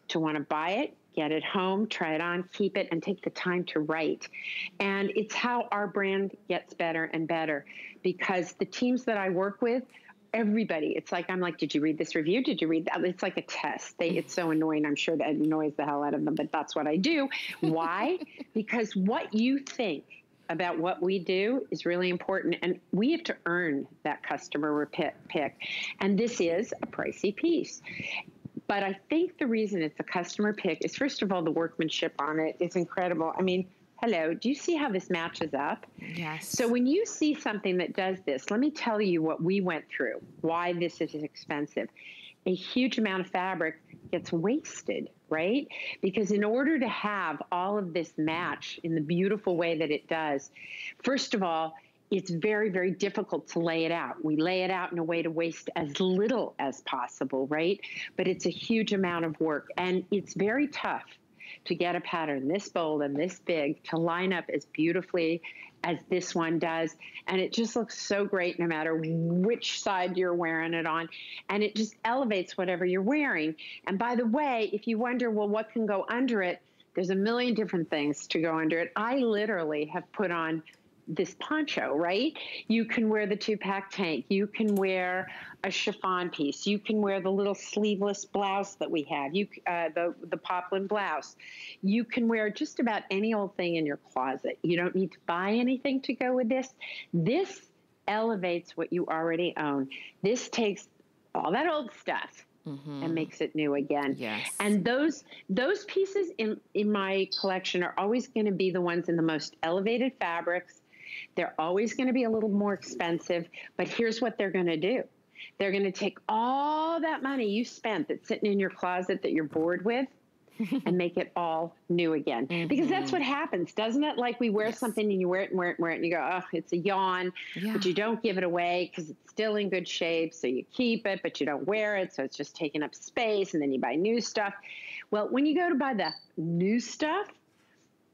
S2: to want to buy it, get it home, try it on, keep it, and take the time to write. And it's how our brand gets better and better because the teams that I work with everybody. It's like I'm like, did you read this review? Did you read that? It's like a test. They, it's so annoying. I'm sure that annoys the hell out of them, but that's what I do. Why? (laughs) because what you think about what we do is really important, and we have to earn that customer pick. And this is a pricey piece. But I think the reason it's a customer pick is first of all the workmanship on it is incredible. I mean, hello, do you see how this matches up?
S1: Yes.
S2: So when you see something that does this, let me tell you what we went through, why this is expensive. A huge amount of fabric gets wasted, right? Because in order to have all of this match in the beautiful way that it does, first of all, it's very, very difficult to lay it out. We lay it out in a way to waste as little as possible, right? But it's a huge amount of work and it's very tough to get a pattern this bold and this big to line up as beautifully as this one does. And it just looks so great no matter which side you're wearing it on. And it just elevates whatever you're wearing. And by the way, if you wonder, well, what can go under it? There's a million different things to go under it. I literally have put on this poncho, right? You can wear the two pack tank. You can wear a chiffon piece. You can wear the little sleeveless blouse that we have. You uh, the the poplin blouse. You can wear just about any old thing in your closet. You don't need to buy anything to go with this. This elevates what you already own. This takes all that old stuff Mm-hmm. and makes it new again.
S1: Yes.
S2: And those those pieces in in my collection are always going to be the ones in the most elevated fabrics they're always going to be a little more expensive, but here's what they're going to do. They're going to take all that money you spent that's sitting in your closet that you're bored with (laughs) and make it all new again. Mm-hmm. Because that's what happens, doesn't it? Like we wear yes. something and you wear it and wear it and wear it and you go, oh, it's a yawn, yeah. but you don't give it away because it's still in good shape. So you keep it, but you don't wear it. So it's just taking up space and then you buy new stuff. Well, when you go to buy the new stuff,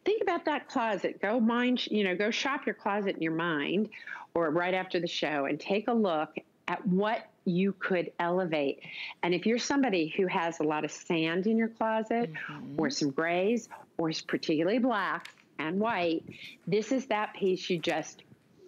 S2: think about that closet. Go mind, you know, go shop your closet in your mind or right after the show and take a look at what you could elevate. And if you're somebody who has a lot of sand in your closet mm-hmm. or some grays or is particularly black and white, this is that piece you just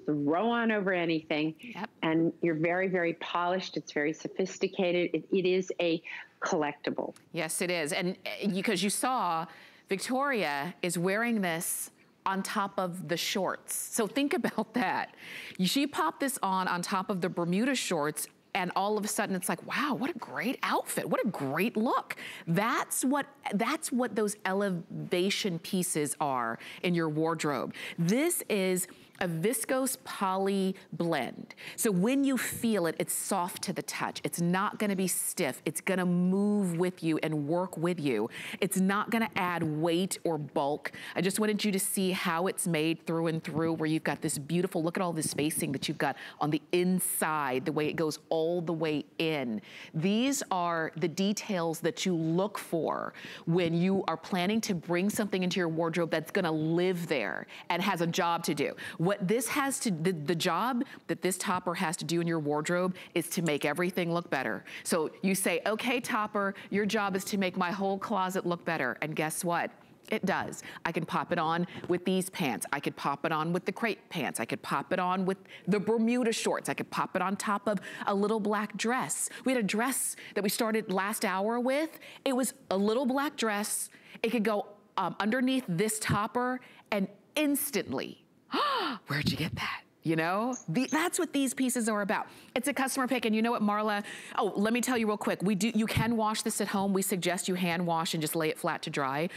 S2: throw on over anything.
S1: Yep.
S2: And you're very, very polished. It's very sophisticated. it, it is a collectible.
S1: Yes, it is. And because uh, you saw Victoria is wearing this on top of the shorts. So think (laughs) about that. She popped this on on top of the Bermuda shorts and all of a sudden it's like, wow, what a great outfit. What a great look. That's what, that's what those elevation pieces are in your wardrobe. This is a viscose poly blend. So when you feel it, it's soft to the touch. It's not gonna be stiff. It's gonna move with you and work with you. It's not gonna add weight or bulk. I just wanted you to see how it's made through and through where you've got this beautiful, look at all this spacing that you've got on the inside, the way it goes all the way in. These are the details that you look for when you are planning to bring something into your wardrobe that's gonna live there and has a job to do. What this has to, the, the job that this topper has to do in your wardrobe is to make everything look better. So you say, okay, topper, your job is to make my whole closet look better. And guess what? It does. I can pop it on with these pants. I could pop it on with the crepe pants. I could pop it on with the Bermuda shorts. I could pop it on top of a little black dress. We had a dress that we started last hour with. It was a little black dress. It could go um, underneath this topper and instantly (gasps) where'd you get that? You know, the, that's what these pieces are about. It's a customer pick, and you know what, Marla? Oh, let me tell you real quick. We do. You can wash this at home. We suggest you hand wash and just lay it flat to dry.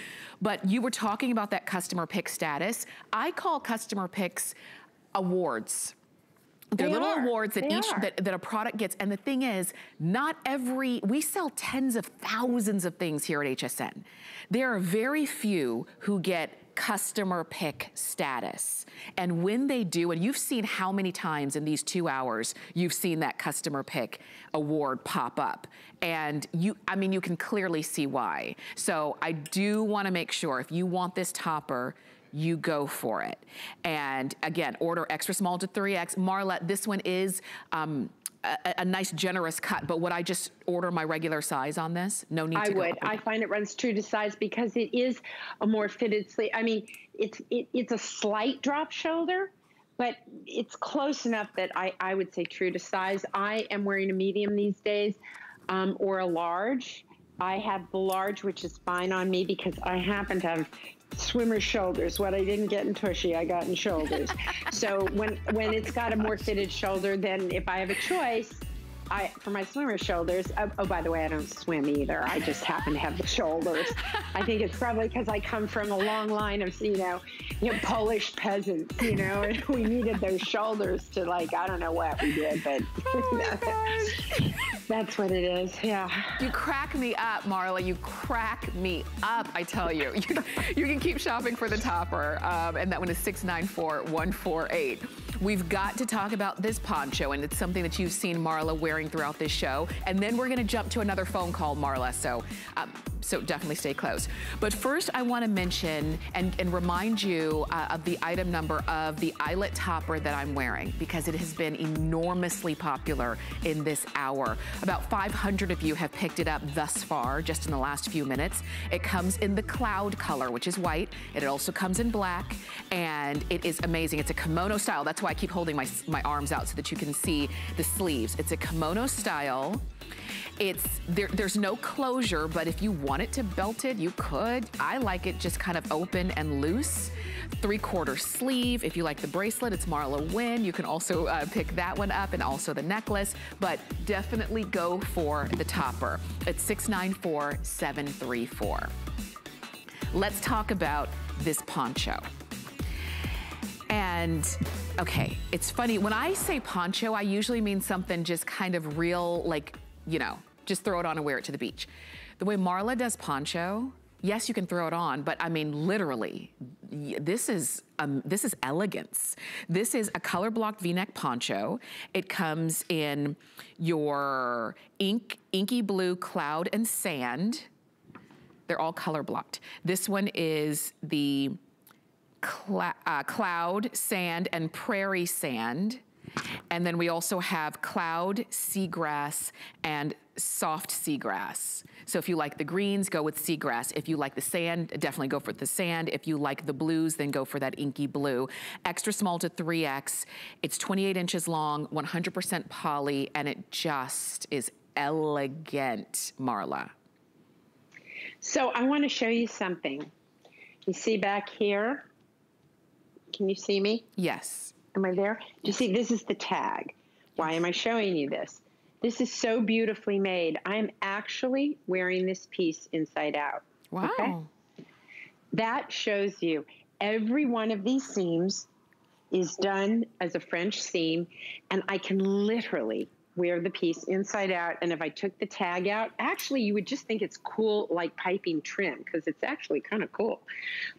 S1: But you were talking about that customer pick status. I call customer picks awards. They're
S2: They
S1: little
S2: are.
S1: awards that
S2: They
S1: each that, that a product gets. And the thing is, not every we sell tens of thousands of things here at HSN. There are very few who get customer pick status. And when they do, and you've seen how many times in these two hours you've seen that customer pick award pop up. And you, I mean, you can clearly see why. So I do wanna make sure if you want this topper, you go for it. And again, order extra small to 3X. Marla, this one is um, a, a nice generous cut, but would I just order my regular size on this? No need
S2: I
S1: to go
S2: would. I find it runs true to size because it is a more fitted sleeve. I mean, it's it, it's a slight drop shoulder, but it's close enough that I, I would say true to size. I am wearing a medium these days, um, or a large. I have the large, which is fine on me because I happen to have swimmer shoulders. What I didn't get in tushy, I got in shoulders. so when when it's got a more fitted shoulder, then if I have a choice, I for my swimmer shoulders. Oh, oh, by the way, I don't swim either. I just (laughs) happen to have the shoulders. I think it's probably because I come from a long line of you know, you know, Polish peasants. You know, and we needed those shoulders to like I don't know what we did, but (laughs) (laughs) that's what it is. Yeah.
S1: You crack me up, Marla. You crack me up, I tell you. You, you can keep shopping for the topper, um, and that one is 694148. We've got to talk about this poncho, and it's something that you've seen Marla wearing throughout this show. And then we're gonna jump to another phone call, Marla, so, um, so definitely stay close. But first, I wanna mention and, and remind you uh, of the item number of the eyelet topper that I'm wearing, because it has been enormously popular in this hour. About 500 of you have picked it up thus far, just in the last few minutes. It comes in the cloud color, which is white. It also comes in black, and it is amazing. It's a kimono style. That's why I keep holding my, my arms out so that you can see the sleeves. It's a kimono style. It's there, there's no closure, but if you want it to belted, you could. I like it just kind of open and loose. Three quarter sleeve. If you like the bracelet, it's Marla Wynne. You can also uh, pick that one up and also the necklace, but definitely go for the topper. It's 694734. Let's talk about this poncho. And okay, it's funny, when I say poncho, I usually mean something just kind of real, like, you know, just throw it on and wear it to the beach. The way Marla does poncho, yes, you can throw it on, but I mean, literally, this is, um, this is elegance. This is a color blocked V-neck poncho. It comes in your ink, inky blue cloud and sand. They're all color blocked. This one is the clou- uh, cloud sand and prairie sand. And then we also have cloud, seagrass, and soft seagrass. So if you like the greens, go with seagrass. If you like the sand, definitely go for the sand. If you like the blues, then go for that inky blue. Extra small to 3X. It's 28 inches long, 100% poly, and it just is elegant, Marla.
S2: So I want to show you something. You see back here? Can you see me?
S1: Yes.
S2: Am I there? Do you see this is the tag? Why am I showing you this? This is so beautifully made. I'm actually wearing this piece inside out.
S1: Wow. Okay?
S2: That shows you every one of these seams is done as a French seam, and I can literally wear the piece inside out. And if I took the tag out, actually, you would just think it's cool, like piping trim, because it's actually kind of cool.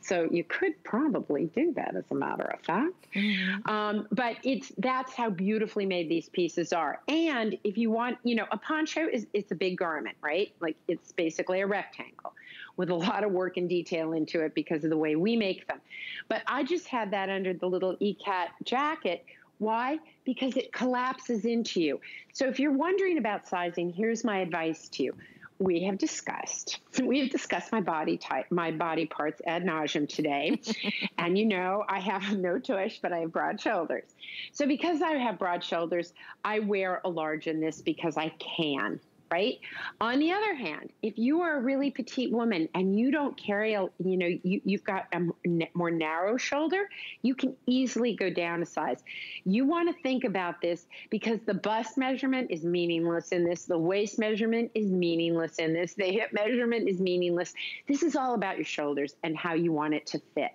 S2: So you could probably do that, as a matter of fact. Mm-hmm. Um, but it's that's how beautifully made these pieces are. And if you want, you know, a poncho is it's a big garment, right? Like it's basically a rectangle with a lot of work and detail into it because of the way we make them. But I just had that under the little Ikat jacket why? Because it collapses into you. So if you're wondering about sizing, here's my advice to you. We have discussed, (laughs) we have discussed my body type, my body parts ad nauseum today. (laughs) and you know, I have no tush, but I have broad shoulders. So because I have broad shoulders, I wear a large in this because I can right? On the other hand, if you are a really petite woman and you don't carry a, you know, you, you've got a more narrow shoulder, you can easily go down a size. You want to think about this because the bust measurement is meaningless in this. The waist measurement is meaningless in this. The hip measurement is meaningless. This is all about your shoulders and how you want it to fit.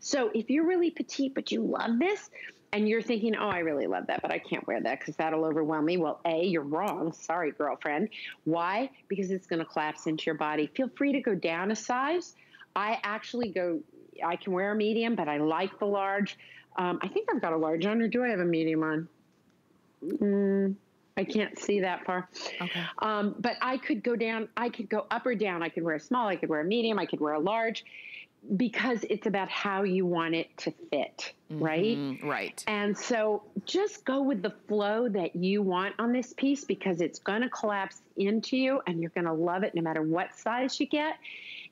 S2: So if you're really petite, but you love this, and you're thinking, oh, I really love that, but I can't wear that because that'll overwhelm me. Well, A, you're wrong. Sorry, girlfriend. Why? Because it's going to collapse into your body. Feel free to go down a size. I actually go, I can wear a medium, but I like the large. Um, I think I've got a large on, or do I have a medium on? Mm, I can't see that far. Okay. Um, but I could go down, I could go up or down. I could wear a small, I could wear a medium, I could wear a large because it's about how you want it to fit, mm-hmm, right?
S1: Right.
S2: And so just go with the flow that you want on this piece because it's going to collapse into you and you're going to love it no matter what size you get.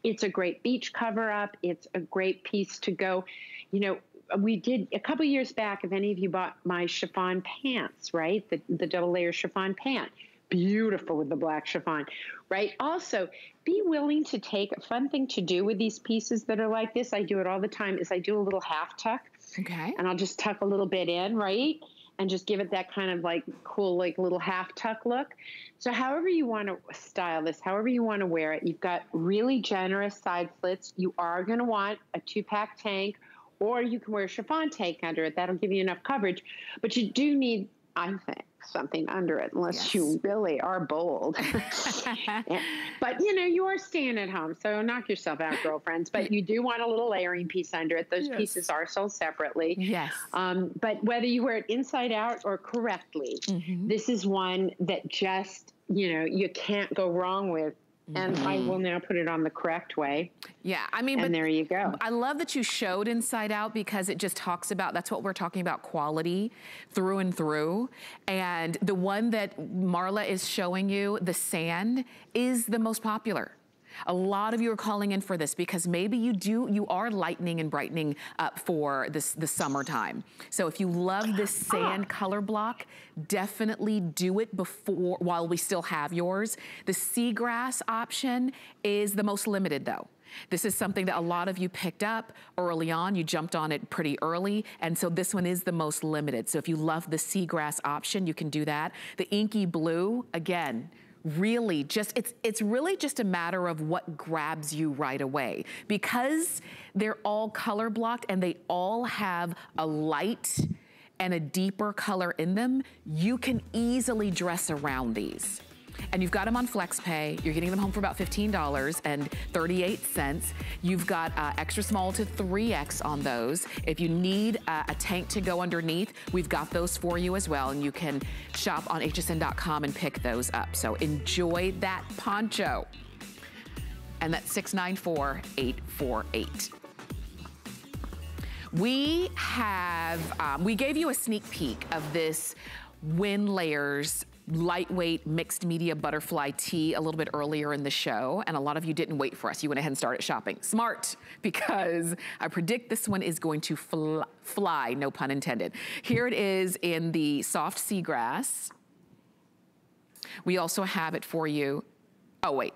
S2: It's a great beach cover up. It's a great piece to go. You know, we did a couple years back. If any of you bought my chiffon pants, right? The, the double layer chiffon pant beautiful with the black chiffon, right? Also, be willing to take a fun thing to do with these pieces that are like this. I do it all the time. Is I do a little half tuck,
S1: okay,
S2: and I'll just tuck a little bit in, right, and just give it that kind of like cool, like little half tuck look. So, however you want to style this, however you want to wear it, you've got really generous side slits. You are going to want a two pack tank. Or you can wear a chiffon tank under it. That'll give you enough coverage. But you do need, I think, something under it unless yes. you really are bold. (laughs) but you know, you are staying at home, so knock yourself out, girlfriends. But you do want a little layering piece under it. Those yes. pieces are sold separately.
S1: Yes.
S2: Um, but whether you wear it inside out or correctly, mm-hmm. this is one that just you know you can't go wrong with and mm-hmm. I will now put it on the correct way.
S1: Yeah, I mean,
S2: and there you go.
S1: I love that you showed Inside Out because it just talks about, that's what we're talking about, quality through and through. And the one that Marla is showing you, the sand, is the most popular. A lot of you are calling in for this because maybe you do, you are lightening and brightening up for this the summertime. So if you love this (gasps) sand color block, definitely do it before, while we still have yours. The seagrass option is the most limited though. This is something that a lot of you picked up early on. You jumped on it pretty early. And so this one is the most limited. So if you love the seagrass option, you can do that. The inky blue, again, really just, it's, it's really just a matter of what grabs you right away. Because they're all color blocked and they all have a light and a deeper color in them, you can easily dress around these and you've got them on FlexPay. You're getting them home for about $15.38. You've got uh, extra small to 3X on those. If you need uh, a tank to go underneath, we've got those for you as well. And you can shop on hsn.com and pick those up. So enjoy that poncho. And that's 694848. We have, um, we gave you a sneak peek of this Wynne Layers lightweight mixed media butterfly tee a little bit earlier in the show, and a lot of you didn't wait for us. You went ahead and started shopping. Smart, (laughs) because I predict this one is going to fly, fly no pun intended. Here it is in the soft seagrass. We also have it for you. Oh, wait.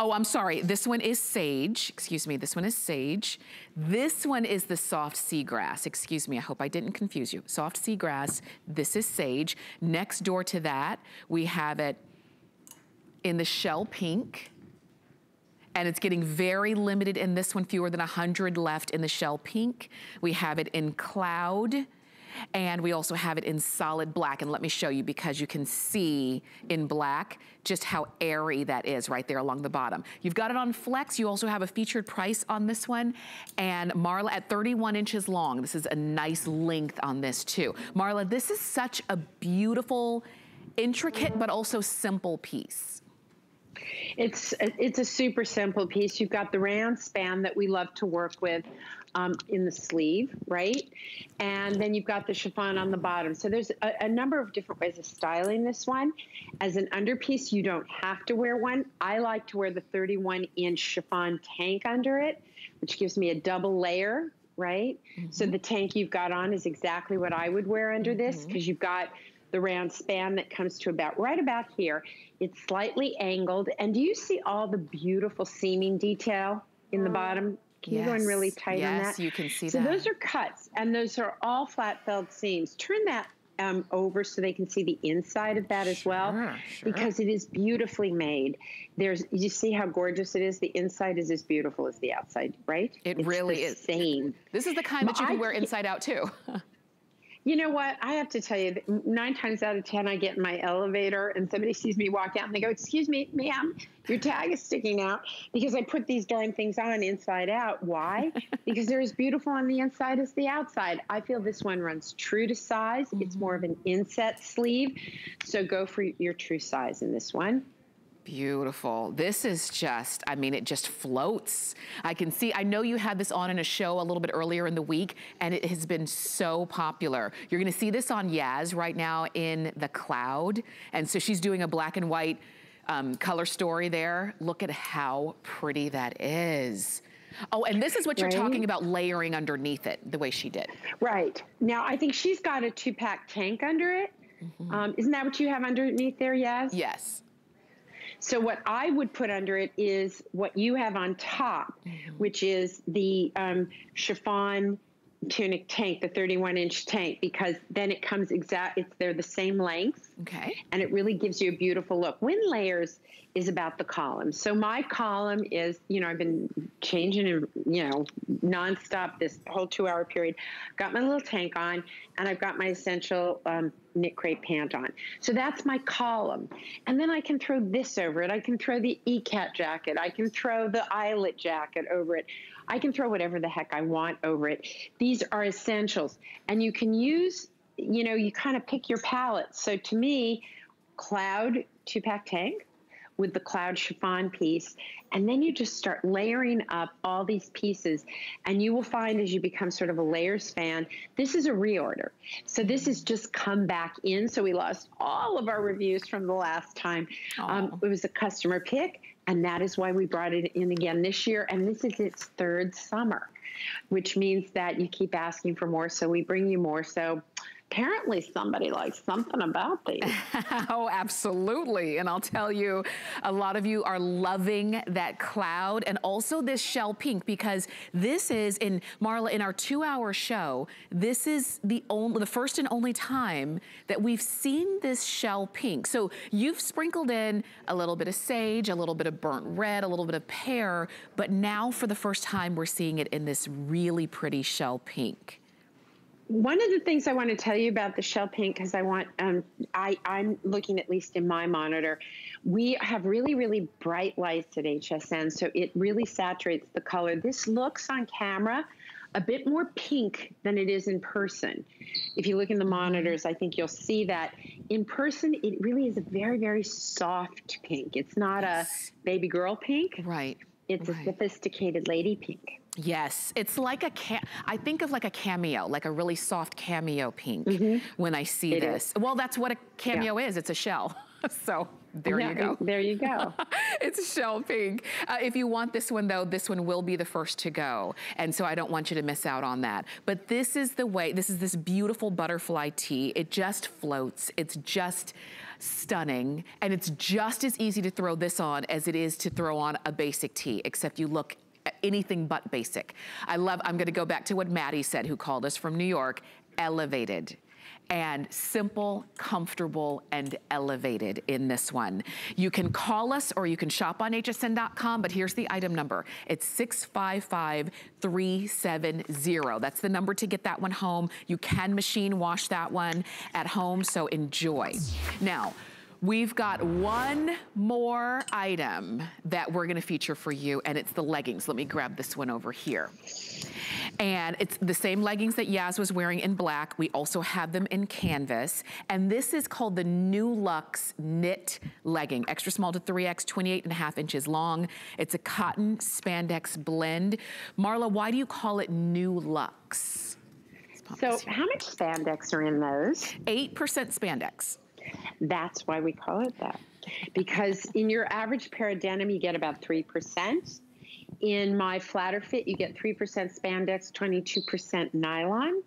S1: Oh, I'm sorry. This one is sage. Excuse me. This one is sage. This one is the soft seagrass. Excuse me. I hope I didn't confuse you. Soft seagrass. This is sage. Next door to that, we have it in the shell pink. And it's getting very limited in this one, fewer than 100 left in the shell pink. We have it in cloud. And we also have it in solid black. And let me show you because you can see in black just how airy that is right there along the bottom. You've got it on flex. You also have a featured price on this one. And Marla at 31 inches long. This is a nice length on this too. Marla, this is such a beautiful, intricate, but also simple piece.
S2: It's it's a super simple piece. You've got the rayon span that we love to work with um, in the sleeve, right? And then you've got the chiffon on the bottom. So there's a, a number of different ways of styling this one. As an underpiece, you don't have to wear one. I like to wear the 31 inch chiffon tank under it, which gives me a double layer, right? Mm-hmm. So the tank you've got on is exactly what I would wear under mm-hmm. this because you've got the rayon span that comes to about right about here. It's slightly angled. And do you see all the beautiful seaming detail in the bottom? Can yes. you go in really tight
S1: yes,
S2: on that?
S1: Yes, you can see
S2: so
S1: that.
S2: So those are cuts, and those are all flat felled seams. Turn that um, over so they can see the inside of that as well, sure. because it is beautifully made. There's, you see how gorgeous it is. The inside is as beautiful as the outside, right?
S1: It it's really is.
S2: Same.
S1: This is the kind that you can I, wear inside out too. (laughs)
S2: You know what? I have to tell you, nine times out of 10, I get in my elevator and somebody sees me walk out and they go, Excuse me, ma'am, your tag is sticking out because I put these darn things on inside out. Why? (laughs) because they're as beautiful on the inside as the outside. I feel this one runs true to size. Mm-hmm. It's more of an inset sleeve. So go for your true size in this one.
S1: Beautiful. This is just, I mean, it just floats. I can see, I know you had this on in a show a little bit earlier in the week, and it has been so popular. You're gonna see this on Yaz right now in the cloud. And so she's doing a black and white um, color story there. Look at how pretty that is. Oh, and this is what you're right. talking about layering underneath it, the way she did.
S2: Right. Now, I think she's got a two pack tank under it. Mm -hmm. um, isn't that what you have underneath there, Yaz?
S1: Yes.
S2: So what I would put under it is what you have on top, mm-hmm. which is the um, chiffon tunic tank, the 31 inch tank, because then it comes exact, it's, they're the same length.
S1: Okay.
S2: And it really gives you a beautiful look. Wynne Layers is about the column. So my column is, you know, I've been changing you know, nonstop this whole two hour period. Got my little tank on and I've got my essential um, knit crepe pant on. So that's my column. And then I can throw this over it. I can throw the Ikat jacket. I can throw the eyelet jacket over it. I can throw whatever the heck I want over it. These are essentials. And you can use, you know, you kind of pick your palette. So to me, cloud two pack tank with the cloud chiffon piece. And then you just start layering up all these pieces. And you will find as you become sort of a layers fan, this is a reorder. So this has just come back in. So we lost all of our reviews from the last time. Um, it was a customer pick. And that is why we brought it in again this year. And this is its third summer, which means that you keep asking for more. So we bring you more. So apparently somebody likes something about these. (laughs)
S1: oh, absolutely. And I'll tell you, a lot of you are loving that cloud and also this shell pink because this is in Marla in our two hour show, this is the only, the first and only time that we've seen this shell pink. So you've sprinkled in a little bit of sage, a little bit of burnt red, a little bit of pear, but now for the first time we're seeing it in this really pretty shell pink
S2: one of the things I want to tell you about the shell pink, because I want, um, I, I'm looking at least in my monitor, we have really, really bright lights at HSN, so it really saturates the color. This looks on camera a bit more pink than it is in person. If you look in the mm-hmm. monitors, I think you'll see that. In person, it really is a very, very soft pink. It's not yes. a baby girl pink.
S1: Right.
S2: It's
S1: right.
S2: a sophisticated lady pink.
S1: Yes, it's like a I think of like a cameo, like a really soft cameo pink mm -hmm. when I see
S2: it
S1: this.
S2: Is.
S1: Well, that's what a cameo yeah. is. It's a shell. (laughs) so there yeah, you go.
S2: There you go. (laughs)
S1: it's shell pink. Uh, if you want this one though, this one will be the first to go. And so I don't want you to miss out on that. But this is the way, this is this beautiful butterfly tee. It just floats. It's just stunning. And it's just as easy to throw this on as it is to throw on a basic tee, except you look anything but basic. I love, I'm gonna go back to what Maddie said, who called us from New York, elevated and simple, comfortable, and elevated in this one. You can call us or you can shop on hsn.com, but here's the item number. It's 655370. That's the number to get that one home. You can machine wash that one at home, so enjoy. Now, We've got one more item that we're gonna feature for you, and it's the leggings. Let me grab this one over here. And it's the same leggings that Yaz was wearing in black. We also have them in canvas. And this is called the New Lux Knit Legging. Extra small to 3X, 28 and a half inches long. It's a cotton spandex blend. Marla, why do you call it New Lux?
S2: So how much spandex are in those?
S1: 8% spandex.
S2: That's why we call it that. Because in your average pair you get about 3%. In my flatter fit, you get 3% spandex, 22% nylon.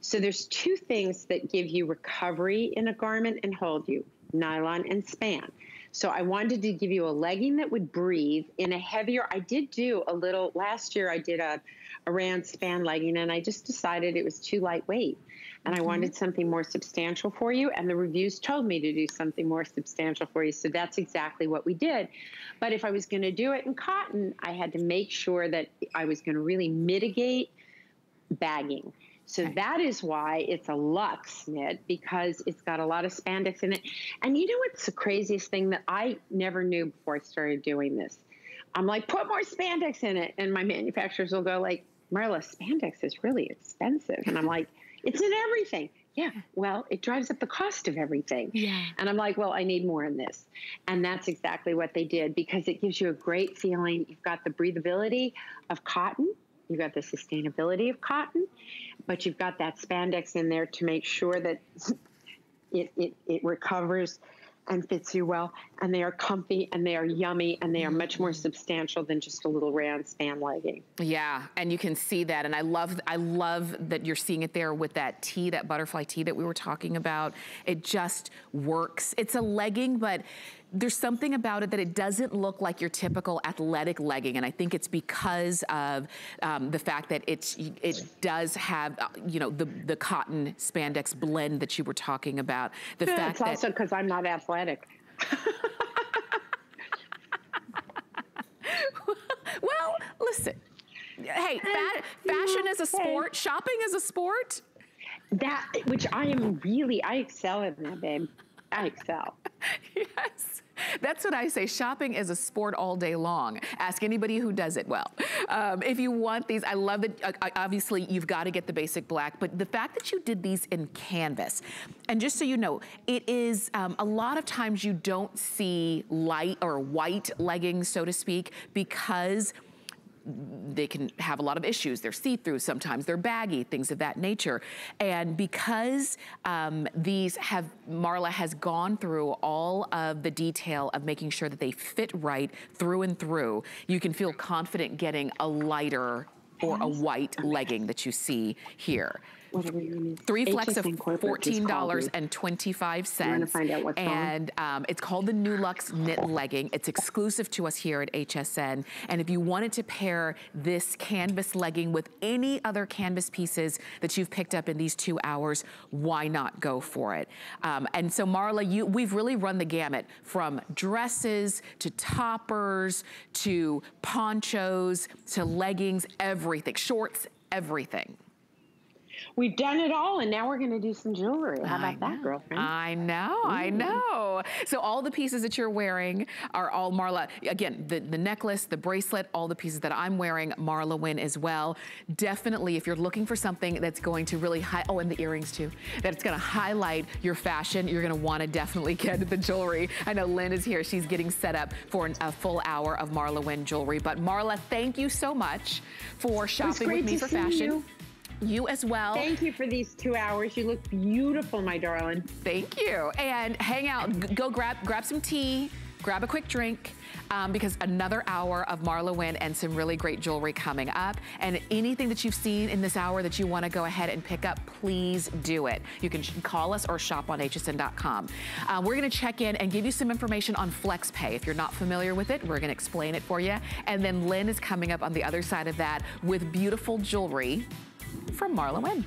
S2: So there's two things that give you recovery in a garment and hold you, nylon and span. So I wanted to give you a legging that would breathe in a heavier, I did do a little, last year I did a, a rayon span legging and I just decided it was too lightweight and mm-hmm. I wanted something more substantial for you. And the reviews told me to do something more substantial for you. So that's exactly what we did. But if I was going to do it in cotton, I had to make sure that I was going to really mitigate bagging. So okay. that is why it's a luxe knit because it's got a lot of spandex in it. And you know what's the craziest thing that I never knew before I started doing this? I'm like, put more spandex in it. And my manufacturers will go like, Marla, spandex is really expensive. And I'm like, it's in everything. Yeah, well, it drives up the cost of everything.
S1: Yeah.
S2: And I'm like, well, I need more in this. And that's exactly what they did because it gives you a great feeling. You've got the breathability of cotton, you've got the sustainability of cotton, but you've got that spandex in there to make sure that (laughs) it, it, it recovers and fits you well. And they are comfy and they are yummy and they are much more substantial than just a little rayon span legging.
S1: Yeah, and you can see that. And I love, I love that you're seeing it there with that tee, that butterfly tee that we were talking about. It just works. It's a legging, but there's something about it that it doesn't look like your typical athletic legging. And I think it's because of um, the fact that it's, it does have, you know, the, the cotton spandex blend that you were talking about. The fact
S2: it's also because I'm not athletic. (laughs)
S1: well, listen. Hey, fa fashion is a sport. Shopping is a sport.
S2: That, which I am really, I excel in that, babe. I excel. (laughs)
S1: yes. That's what I say. Shopping is a sport all day long. Ask anybody who does it well. Um, if you want these, I love that. Uh, obviously, you've got to get the basic black, but the fact that you did these in canvas, and just so you know, it is um, a lot of times you don't see light or white leggings, so to speak, because they can have a lot of issues. They're see-through sometimes, they're baggy, things of that nature. And because um, these have, Marla has gone through all of the detail of making sure that they fit right through and through, you can feel confident getting a lighter or a white legging that you see here
S2: whatever your name
S1: Three flex of $14.25.
S2: find out what's
S1: And um, it's called the New Lux Knit Legging. It's exclusive to us here at HSN. And if you wanted to pair this canvas legging with any other canvas pieces that you've picked up in these two hours, why not go for it? Um, and so Marla, you, we've really run the gamut from dresses to toppers to ponchos to leggings, everything, shorts, everything.
S2: We've done it all, and now we're going to do some jewelry. How about that, girlfriend?
S1: I know, mm. I know. So all the pieces that you're wearing are all Marla. Again, the, the necklace, the bracelet, all the pieces that I'm wearing, Marla Wynne as well. Definitely, if you're looking for something that's going to really high, oh, and the earrings too, that it's going to highlight your fashion, you're going to want to definitely get the jewelry. I know Lynn is here. She's getting set up for an, a full hour of Marla Wynne jewelry. But Marla, thank you so much for shopping with me for fashion.
S2: You.
S1: You as well.
S2: Thank you for these two hours. You look beautiful, my darling.
S1: Thank you. And hang out, go grab grab some tea, grab a quick drink, um, because another hour of Marla Wynne and some really great jewelry coming up. And anything that you've seen in this hour that you want to go ahead and pick up, please do it. You can call us or shop on hsn.com. Uh, we're going to check in and give you some information on FlexPay. If you're not familiar with it, we're going to explain it for you. And then Lynn is coming up on the other side of that with beautiful jewelry from Marla Wynne.